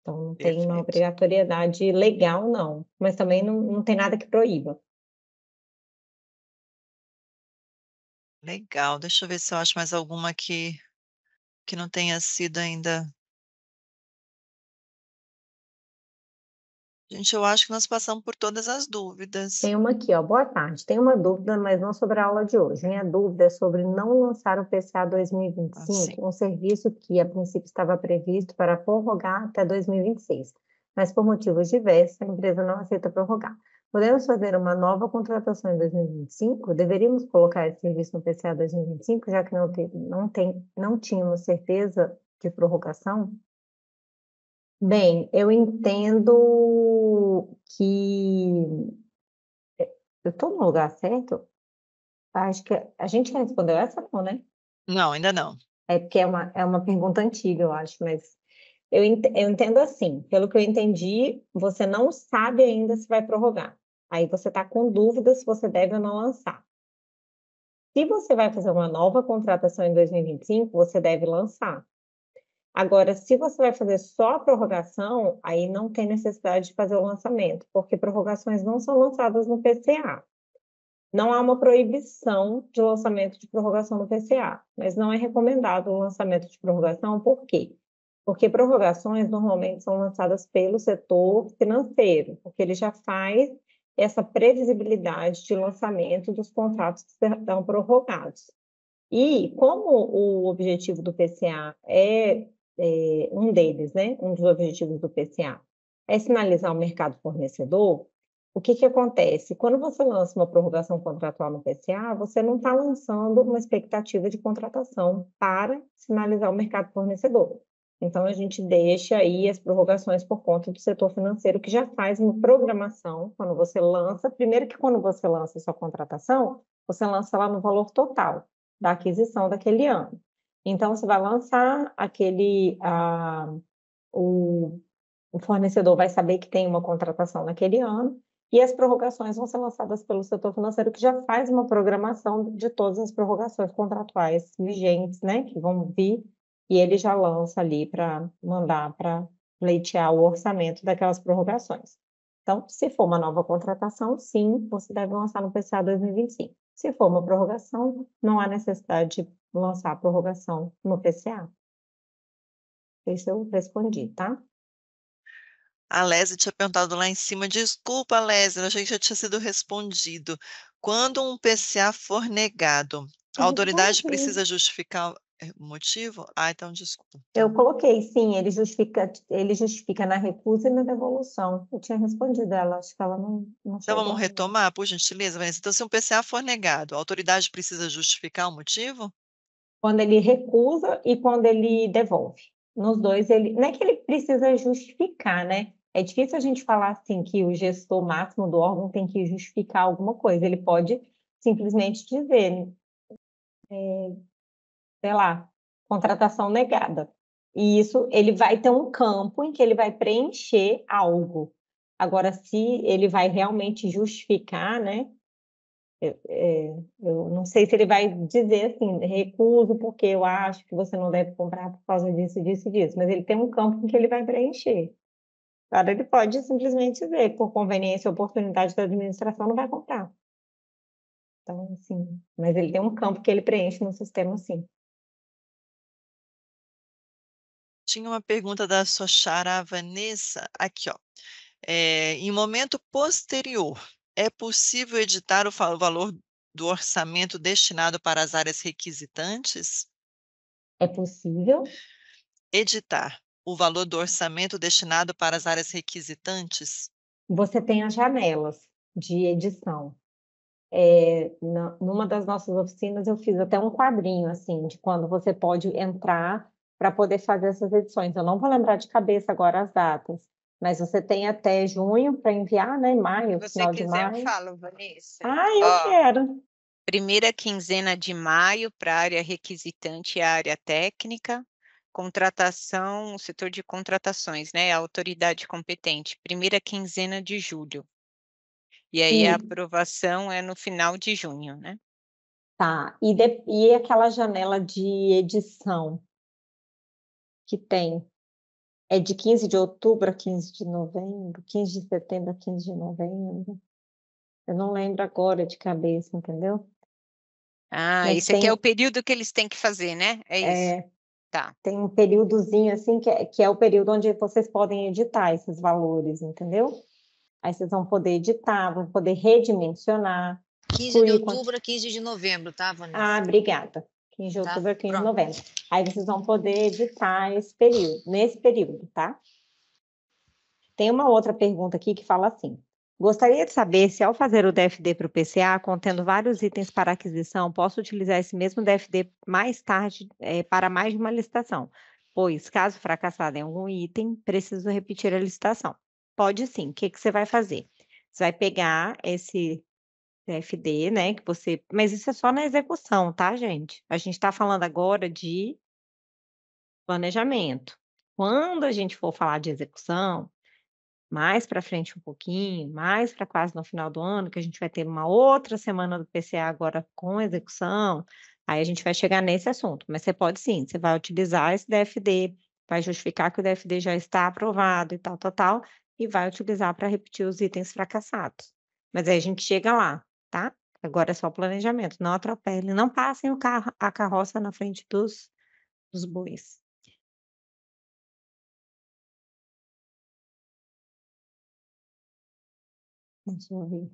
Então, não tem Perfeito. uma obrigatoriedade legal, não. Mas também não, não tem nada que proíba. Legal, deixa eu ver se eu acho mais alguma aqui que não tenha sido ainda Gente, eu acho que nós passamos por todas as dúvidas. Tem uma aqui, ó. Boa tarde. Tem uma dúvida, mas não sobre a aula de hoje. Minha dúvida é sobre não lançar o PCA 2025, ah, um serviço que a princípio estava previsto para prorrogar até 2026, mas por motivos diversos a empresa não aceita prorrogar. Podemos fazer uma nova contratação em 2025? Deveríamos colocar esse serviço no PCA 2025, já que não, te, não, tem, não tínhamos certeza de prorrogação? Bem, eu entendo que é, eu estou no lugar certo? Acho que a gente respondeu essa não, né? Não, ainda não. É porque é uma, é uma pergunta antiga, eu acho, mas eu, eu entendo assim, pelo que eu entendi, você não sabe ainda se vai prorrogar. Aí você está com dúvida se você deve ou não lançar. Se você vai fazer uma nova contratação em 2025, você deve lançar. Agora, se você vai fazer só a prorrogação, aí não tem necessidade de fazer o lançamento, porque prorrogações não são lançadas no PCA. Não há uma proibição de lançamento de prorrogação no PCA, mas não é recomendado o lançamento de prorrogação, por quê? Porque prorrogações normalmente são lançadas pelo setor financeiro, porque ele já faz essa previsibilidade de lançamento dos contratos que serão prorrogados. E como o objetivo do PCA é é, um deles, né, um dos objetivos do PCA, é sinalizar o mercado fornecedor, o que, que acontece? Quando você lança uma prorrogação contratual no PCA, você não está lançando uma expectativa de contratação para sinalizar o mercado fornecedor. Então, a gente deixa aí as prorrogações por conta do setor financeiro, que já faz uma programação quando você lança. Primeiro que quando você lança sua contratação, você lança lá no valor total da aquisição daquele ano. Então, você vai lançar aquele. Ah, o, o fornecedor vai saber que tem uma contratação naquele ano, e as prorrogações vão ser lançadas pelo setor financeiro, que já faz uma programação de todas as prorrogações contratuais vigentes, né, que vão vir, e ele já lança ali para mandar para leitear o orçamento daquelas prorrogações. Então, se for uma nova contratação, sim, você deve lançar no PCA 2025. Se for uma prorrogação, não há necessidade de lançar a prorrogação no PCA. Isso eu respondi, tá? A Lésia tinha perguntado lá em cima, desculpa, Lésia, eu achei que já tinha sido respondido. Quando um PCA for negado, a autoridade precisa justificar o motivo? Ah, então desculpa. Eu coloquei, sim, ele justifica, ele justifica na recusa e na devolução. Eu tinha respondido ela, acho que ela não. não então vamos retomar, por gentileza, Vanessa. Então, se um PCA for negado, a autoridade precisa justificar o motivo? Quando ele recusa e quando ele devolve. Nos dois, ele não é que ele precisa justificar, né? É difícil a gente falar assim que o gestor máximo do órgão tem que justificar alguma coisa. Ele pode simplesmente dizer, é, sei lá, contratação negada. E isso, ele vai ter um campo em que ele vai preencher algo. Agora, se ele vai realmente justificar, né? Eu, é, eu não sei se ele vai dizer assim, recuso porque eu acho que você não deve comprar por causa disso, disso e disso, mas ele tem um campo que ele vai preencher. Agora, ele pode simplesmente dizer, por conveniência oportunidade da administração, não vai comprar. Então, assim, mas ele tem um campo que ele preenche no sistema, sim. Tinha uma pergunta da Sochara Vanessa, aqui, ó. É, em momento posterior é possível editar o valor do orçamento destinado para as áreas requisitantes? É possível. Editar o valor do orçamento destinado para as áreas requisitantes? Você tem as janelas de edição. É, na, numa das nossas oficinas eu fiz até um quadrinho assim de quando você pode entrar para poder fazer essas edições. Eu não vou lembrar de cabeça agora as datas, mas você tem até junho para enviar, né? Maio, Se você final quiser, de maio. eu falo, Vanessa. Ah, eu Ó, quero. Primeira quinzena de maio para a área requisitante e a área técnica. Contratação, o setor de contratações, né? A autoridade competente. Primeira quinzena de julho. E aí a aprovação é no final de junho, né? Tá. E, de, e aquela janela de edição que tem? É de 15 de outubro a 15 de novembro, 15 de setembro a 15 de novembro. Eu não lembro agora de cabeça, entendeu? Ah, Mas esse aqui tem- é o período que eles têm que fazer, né? É isso. É, Tá. tem um períodozinho assim, que é, que é o período onde vocês podem editar esses valores, entendeu? Aí vocês vão poder editar, vão poder redimensionar. 15 Por de outubro a 15 de novembro, tá, Vanessa? Ah, obrigada. 15 de Tá, outubro a 15 de pronto. novembro. Aí vocês vão poder editar esse período, nesse período, tá? Tem uma outra pergunta aqui que fala assim: Gostaria de saber se, ao fazer o DFD para o PCA, contendo vários itens para aquisição, posso utilizar esse mesmo DFD mais tarde eh, para mais de uma licitação, pois, caso fracassado em algum item, preciso repetir a licitação. Pode sim. O que, que você vai fazer? Você vai pegar esse DFD, né? Que você. Mas isso é só na execução, tá, gente? A gente está falando agora de planejamento. Quando a gente for falar de execução, mais para frente um pouquinho, mais para quase no final do ano, que a gente vai ter uma outra semana do PCA agora com execução, aí a gente vai chegar nesse assunto. Mas você pode sim, você vai utilizar esse DFD, vai justificar que o DFD já está aprovado e tal, tal, tal, e vai utilizar para repetir os itens fracassados. Mas aí a gente chega lá, tá? Agora é só planejamento, não atropele, não passem o carro, a carroça na frente dos, dos bois. Deixa eu ver.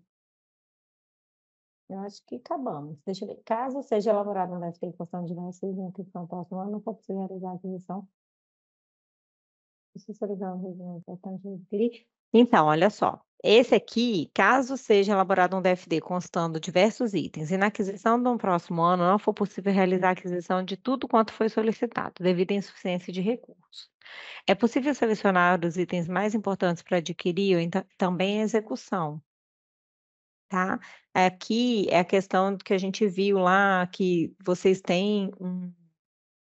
Eu acho que acabamos. Deixa eu ver. Caso seja elaborado um DFT em função de diversos em questão próximo ano, não for possível realizar a aquisição. Então, olha só. Esse aqui, caso seja elaborado um DFD constando diversos itens e na aquisição de um próximo ano não for possível realizar a aquisição de tudo quanto foi solicitado, devido à insuficiência de recursos. É possível selecionar os itens mais importantes para adquirir ou então, também a execução. Tá? Aqui é a questão que a gente viu lá, que vocês têm um-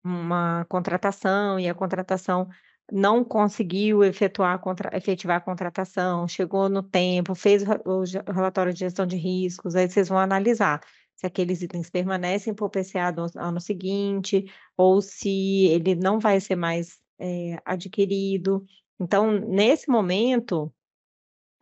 uma contratação e a contratação não conseguiu efetuar, contra- efetivar a contratação, chegou no tempo, fez o relatório de gestão de riscos, aí vocês vão analisar se aqueles itens permanecem para o PCA do ano seguinte, ou se ele não vai ser mais eh, adquirido. Então, nesse momento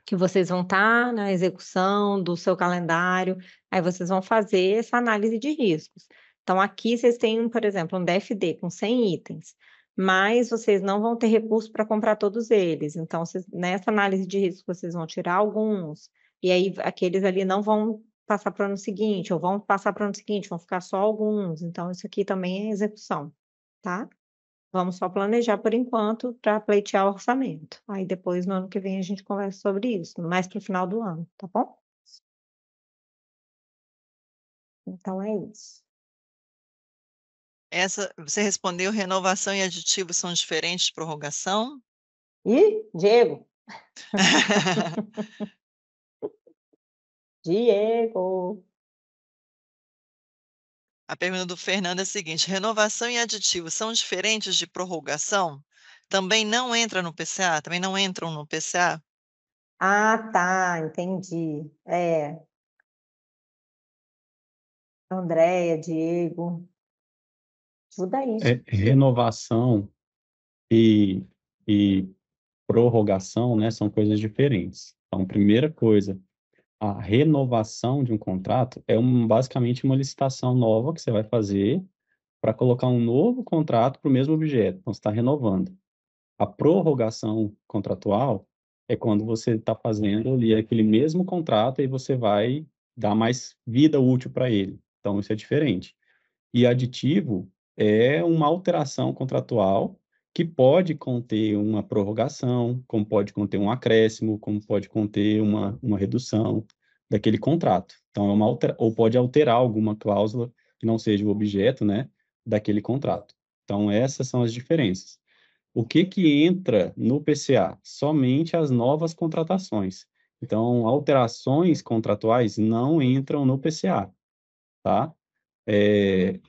que vocês vão estar na execução do seu calendário, aí vocês vão fazer essa análise de riscos. Então, aqui vocês têm, por exemplo, um DFD com 100 itens, mas vocês não vão ter recurso para comprar todos eles. Então, vocês- nessa análise de risco, vocês vão tirar alguns, e aí aqueles ali não vão passar para o ano seguinte, ou vão passar para o ano seguinte, vão ficar só alguns. Então, isso aqui também é execução, tá? Vamos só planejar por enquanto para pleitear o orçamento. Aí depois, no ano que vem, a gente conversa sobre isso, mais para o final do ano, tá bom? Então é isso. Essa, você respondeu, renovação e aditivos são diferentes de prorrogação? E, Diego, Diego, A pergunta do Fernando é a seguinte: renovação e aditivos são diferentes de prorrogação? Também não entra no PCA? Também não entram no PCA? Ah, tá, entendi. É. Andréia, Diego. É, renovação e, e prorrogação, né, são coisas diferentes. Então, primeira coisa, a renovação de um contrato é um, basicamente uma licitação nova que você vai fazer para colocar um novo contrato para o mesmo objeto. Então, você está renovando. A prorrogação contratual é quando você está fazendo ali aquele mesmo contrato e você vai dar mais vida útil para ele. Então, isso é diferente. E aditivo é uma alteração contratual que pode conter uma prorrogação, como pode conter um acréscimo, como pode conter uma, uma redução daquele contrato. Então, é uma altera ou pode alterar alguma cláusula que não seja o objeto, né, daquele contrato. Então, essas são as diferenças. O que que entra no PCA? Somente as novas contratações. Então, alterações contratuais não entram no PCA, tá? É,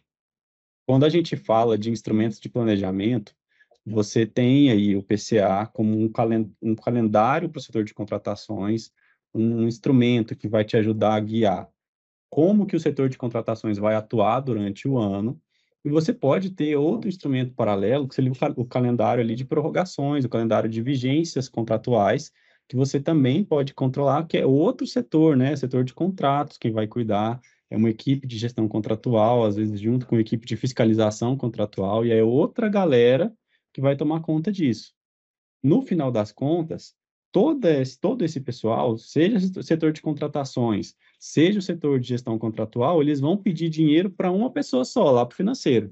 quando a gente fala de instrumentos de planejamento, você tem aí o PCA como um, calen um calendário para o setor de contratações, um instrumento que vai te ajudar a guiar como que o setor de contratações vai atuar durante o ano, e você pode ter outro instrumento paralelo, que seria o, cal o calendário ali de prorrogações, o calendário de vigências contratuais, que você também pode controlar, que é outro setor, né, setor de contratos, que vai cuidar é uma equipe de gestão contratual, às vezes junto com equipe de fiscalização contratual, e é outra galera que vai tomar conta disso. No final das contas, todo esse, todo esse pessoal, seja o setor de contratações, seja o setor de gestão contratual, eles vão pedir dinheiro para uma pessoa só, lá para o financeiro,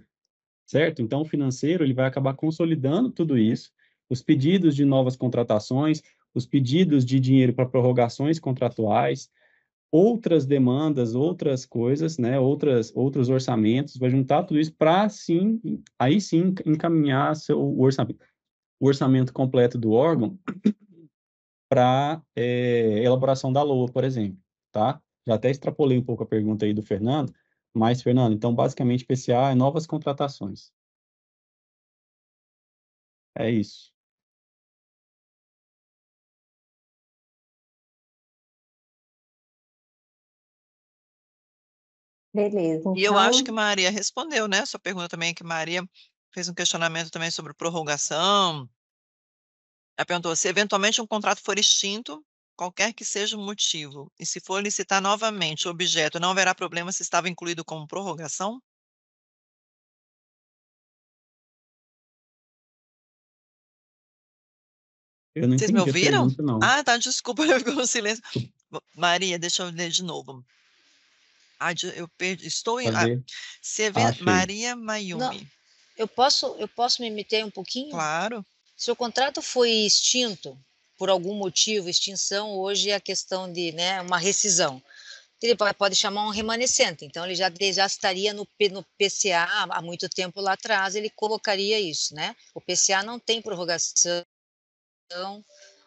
certo? Então, o financeiro ele vai acabar consolidando tudo isso, os pedidos de novas contratações, os pedidos de dinheiro para prorrogações contratuais, outras demandas, outras coisas, né, outras, outros orçamentos, vai juntar tudo isso para sim, aí sim encaminhar seu, o, orçamento, o orçamento completo do órgão para é, elaboração da LOA, por exemplo, tá? Já até extrapolei um pouco a pergunta aí do Fernando, mas, Fernando, então, basicamente, PCA é novas contratações. É isso. Beleza. E eu acho que Então, Maria respondeu, né? Sua pergunta também, que Maria fez um questionamento também sobre prorrogação. Ela perguntou se eventualmente um contrato for extinto, qualquer que seja o motivo, e se for licitar novamente o objeto, não haverá problema se estava incluído como prorrogação? Eu não Vocês me ouviram? pergunta, não. Ah, tá, desculpa, eu fiquei com silêncio. Maria, deixa eu ler de novo. Ah, eu perdi, estou em... ah, Achei. Maria Mayumi, Eu posso, eu posso me meter um pouquinho? claro. Se o contrato foi extinto por algum motivo, extinção hoje é a questão de né, uma rescisão. Ele pode- chamar um remanescente, então ele já, já estaria no, P- no PCA há muito tempo lá atrás, ele colocaria isso, né? O PCA não tem prorrogação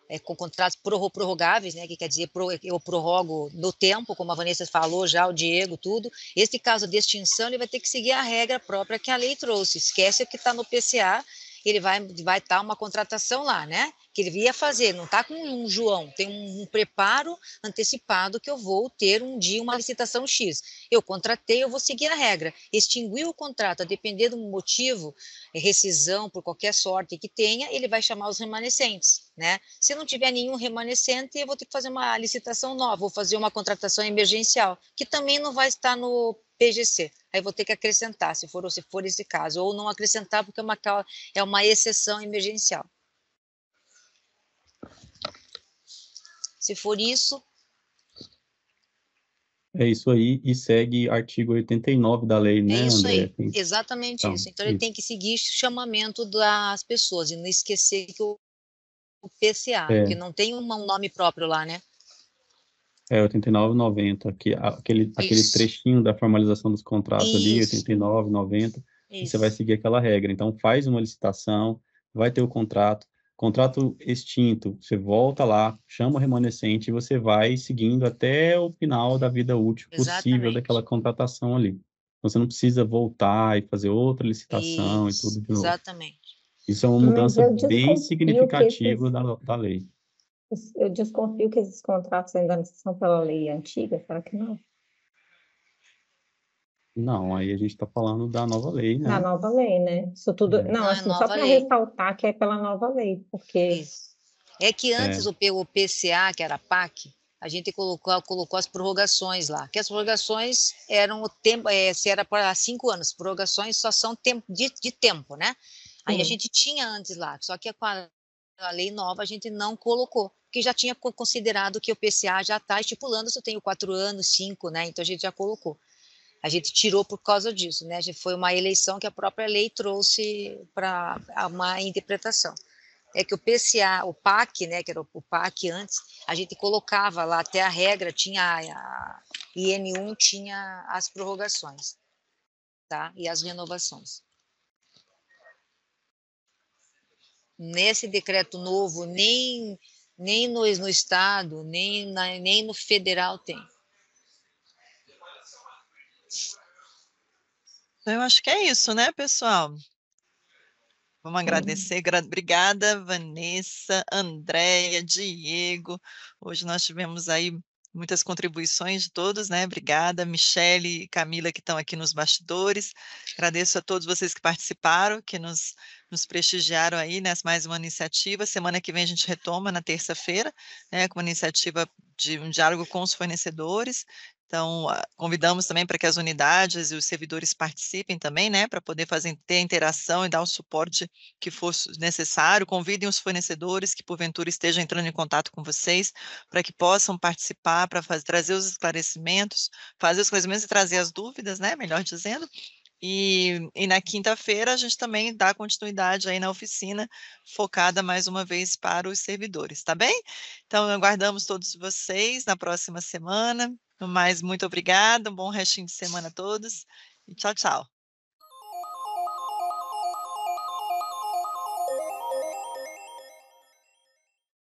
é, com contratos prorro- prorrogáveis, né, que quer dizer pro- eu prorrogo no tempo, como a Vanessa falou já, o Diego, tudo. Este caso de extinção, ele vai ter que seguir a regra própria que a lei trouxe. Esquece o que está no PCA, ele vai vai estar uma contratação lá, né? Que ele ia fazer, não está com um João, tem um, um preparo antecipado que eu vou ter um dia uma licitação X. Eu contratei, eu vou seguir a regra. Extinguir o contrato, a depender do motivo, rescisão por qualquer sorte que tenha, ele vai chamar os remanescentes, né? Se não tiver nenhum remanescente, eu vou ter que fazer uma licitação nova, vou fazer uma contratação emergencial, que também não vai estar no PGC. Aí vou ter que acrescentar, se for, se for esse caso, ou não acrescentar, porque é uma, é uma exceção emergencial. Se for isso, É isso aí, e segue artigo 89 da lei, né, é isso André? aí, Tem- exatamente Então, isso. Então ele isso. tem que seguir o chamamento das pessoas e não esquecer que o, o PCA, É. que não tem um nome próprio lá, né? É 89, 90, que, aquele, aquele trechinho da formalização dos contratos ali, Isso. 89, 90, e você vai seguir aquela regra. Então, faz uma licitação, vai ter o contrato, contrato extinto, você volta lá, chama o remanescente e você vai seguindo até o final da vida útil possível Exatamente. daquela contratação ali. Então, você não precisa voltar e fazer outra licitação e Isso, tudo de novo. exatamente. Isso é uma mudança bem significativa esses- da, da lei. Eu desconfio que esses contratos ainda são pela lei antiga, será que não? Não, aí a gente está falando da nova lei, né? Na nova lei, né? Isso tudo. É. Não, Não, é assim, só para ressaltar que é pela nova lei, porque Isso. É que antes o, P- o PCA, que era a PAC, a gente colocou, colocou as prorrogações lá, que as prorrogações eram o tempo, é, se era para cinco anos, prorrogações só são tempo, de, de tempo, né? Aí a Sim. gente tinha antes lá, só que com a, a lei nova a gente não colocou, porque já tinha co- considerado que o PCA já está estipulando se eu tenho quatro anos, cinco, né? Então a gente já colocou. A gente tirou por causa disso, né? Foi uma eleição que a própria lei trouxe para uma interpretação é que o PCA, o PAC, né, que era o, PAC antes, a gente colocava lá até a regra, tinha a IN1 tinha as prorrogações, tá? E as renovações. Nesse decreto novo, nem nem no, no estado, nem na, nem no federal tem. Então, eu acho que é isso, né, pessoal? Vamos agradecer. gra- Obrigada, Vanessa, Andréia, Diego. Hoje nós tivemos aí muitas contribuições de todos, né? Obrigada, Michele e Camila, que estão aqui nos bastidores. Agradeço a todos vocês que participaram, que nos nos prestigiaram aí nessa mais uma iniciativa. Semana que vem a gente retoma na terça-feira, né, com uma iniciativa de um diálogo com os fornecedores. Então, convidamos também para que as unidades e os servidores participem também, né, para poder fazer ter interação e dar o suporte que for necessário. Convidem os fornecedores que porventura estejam entrando em contato com vocês, para que possam participar, para trazer os esclarecimentos, fazer os esclarecimentos e trazer as dúvidas, né, melhor dizendo. E, e na quinta-feira a gente também dá continuidade aí na oficina, focada mais uma vez para os servidores, tá bem? Então, aguardamos todos vocês na próxima semana. No mais, muito obrigada, um bom restinho de semana a todos e tchau, tchau.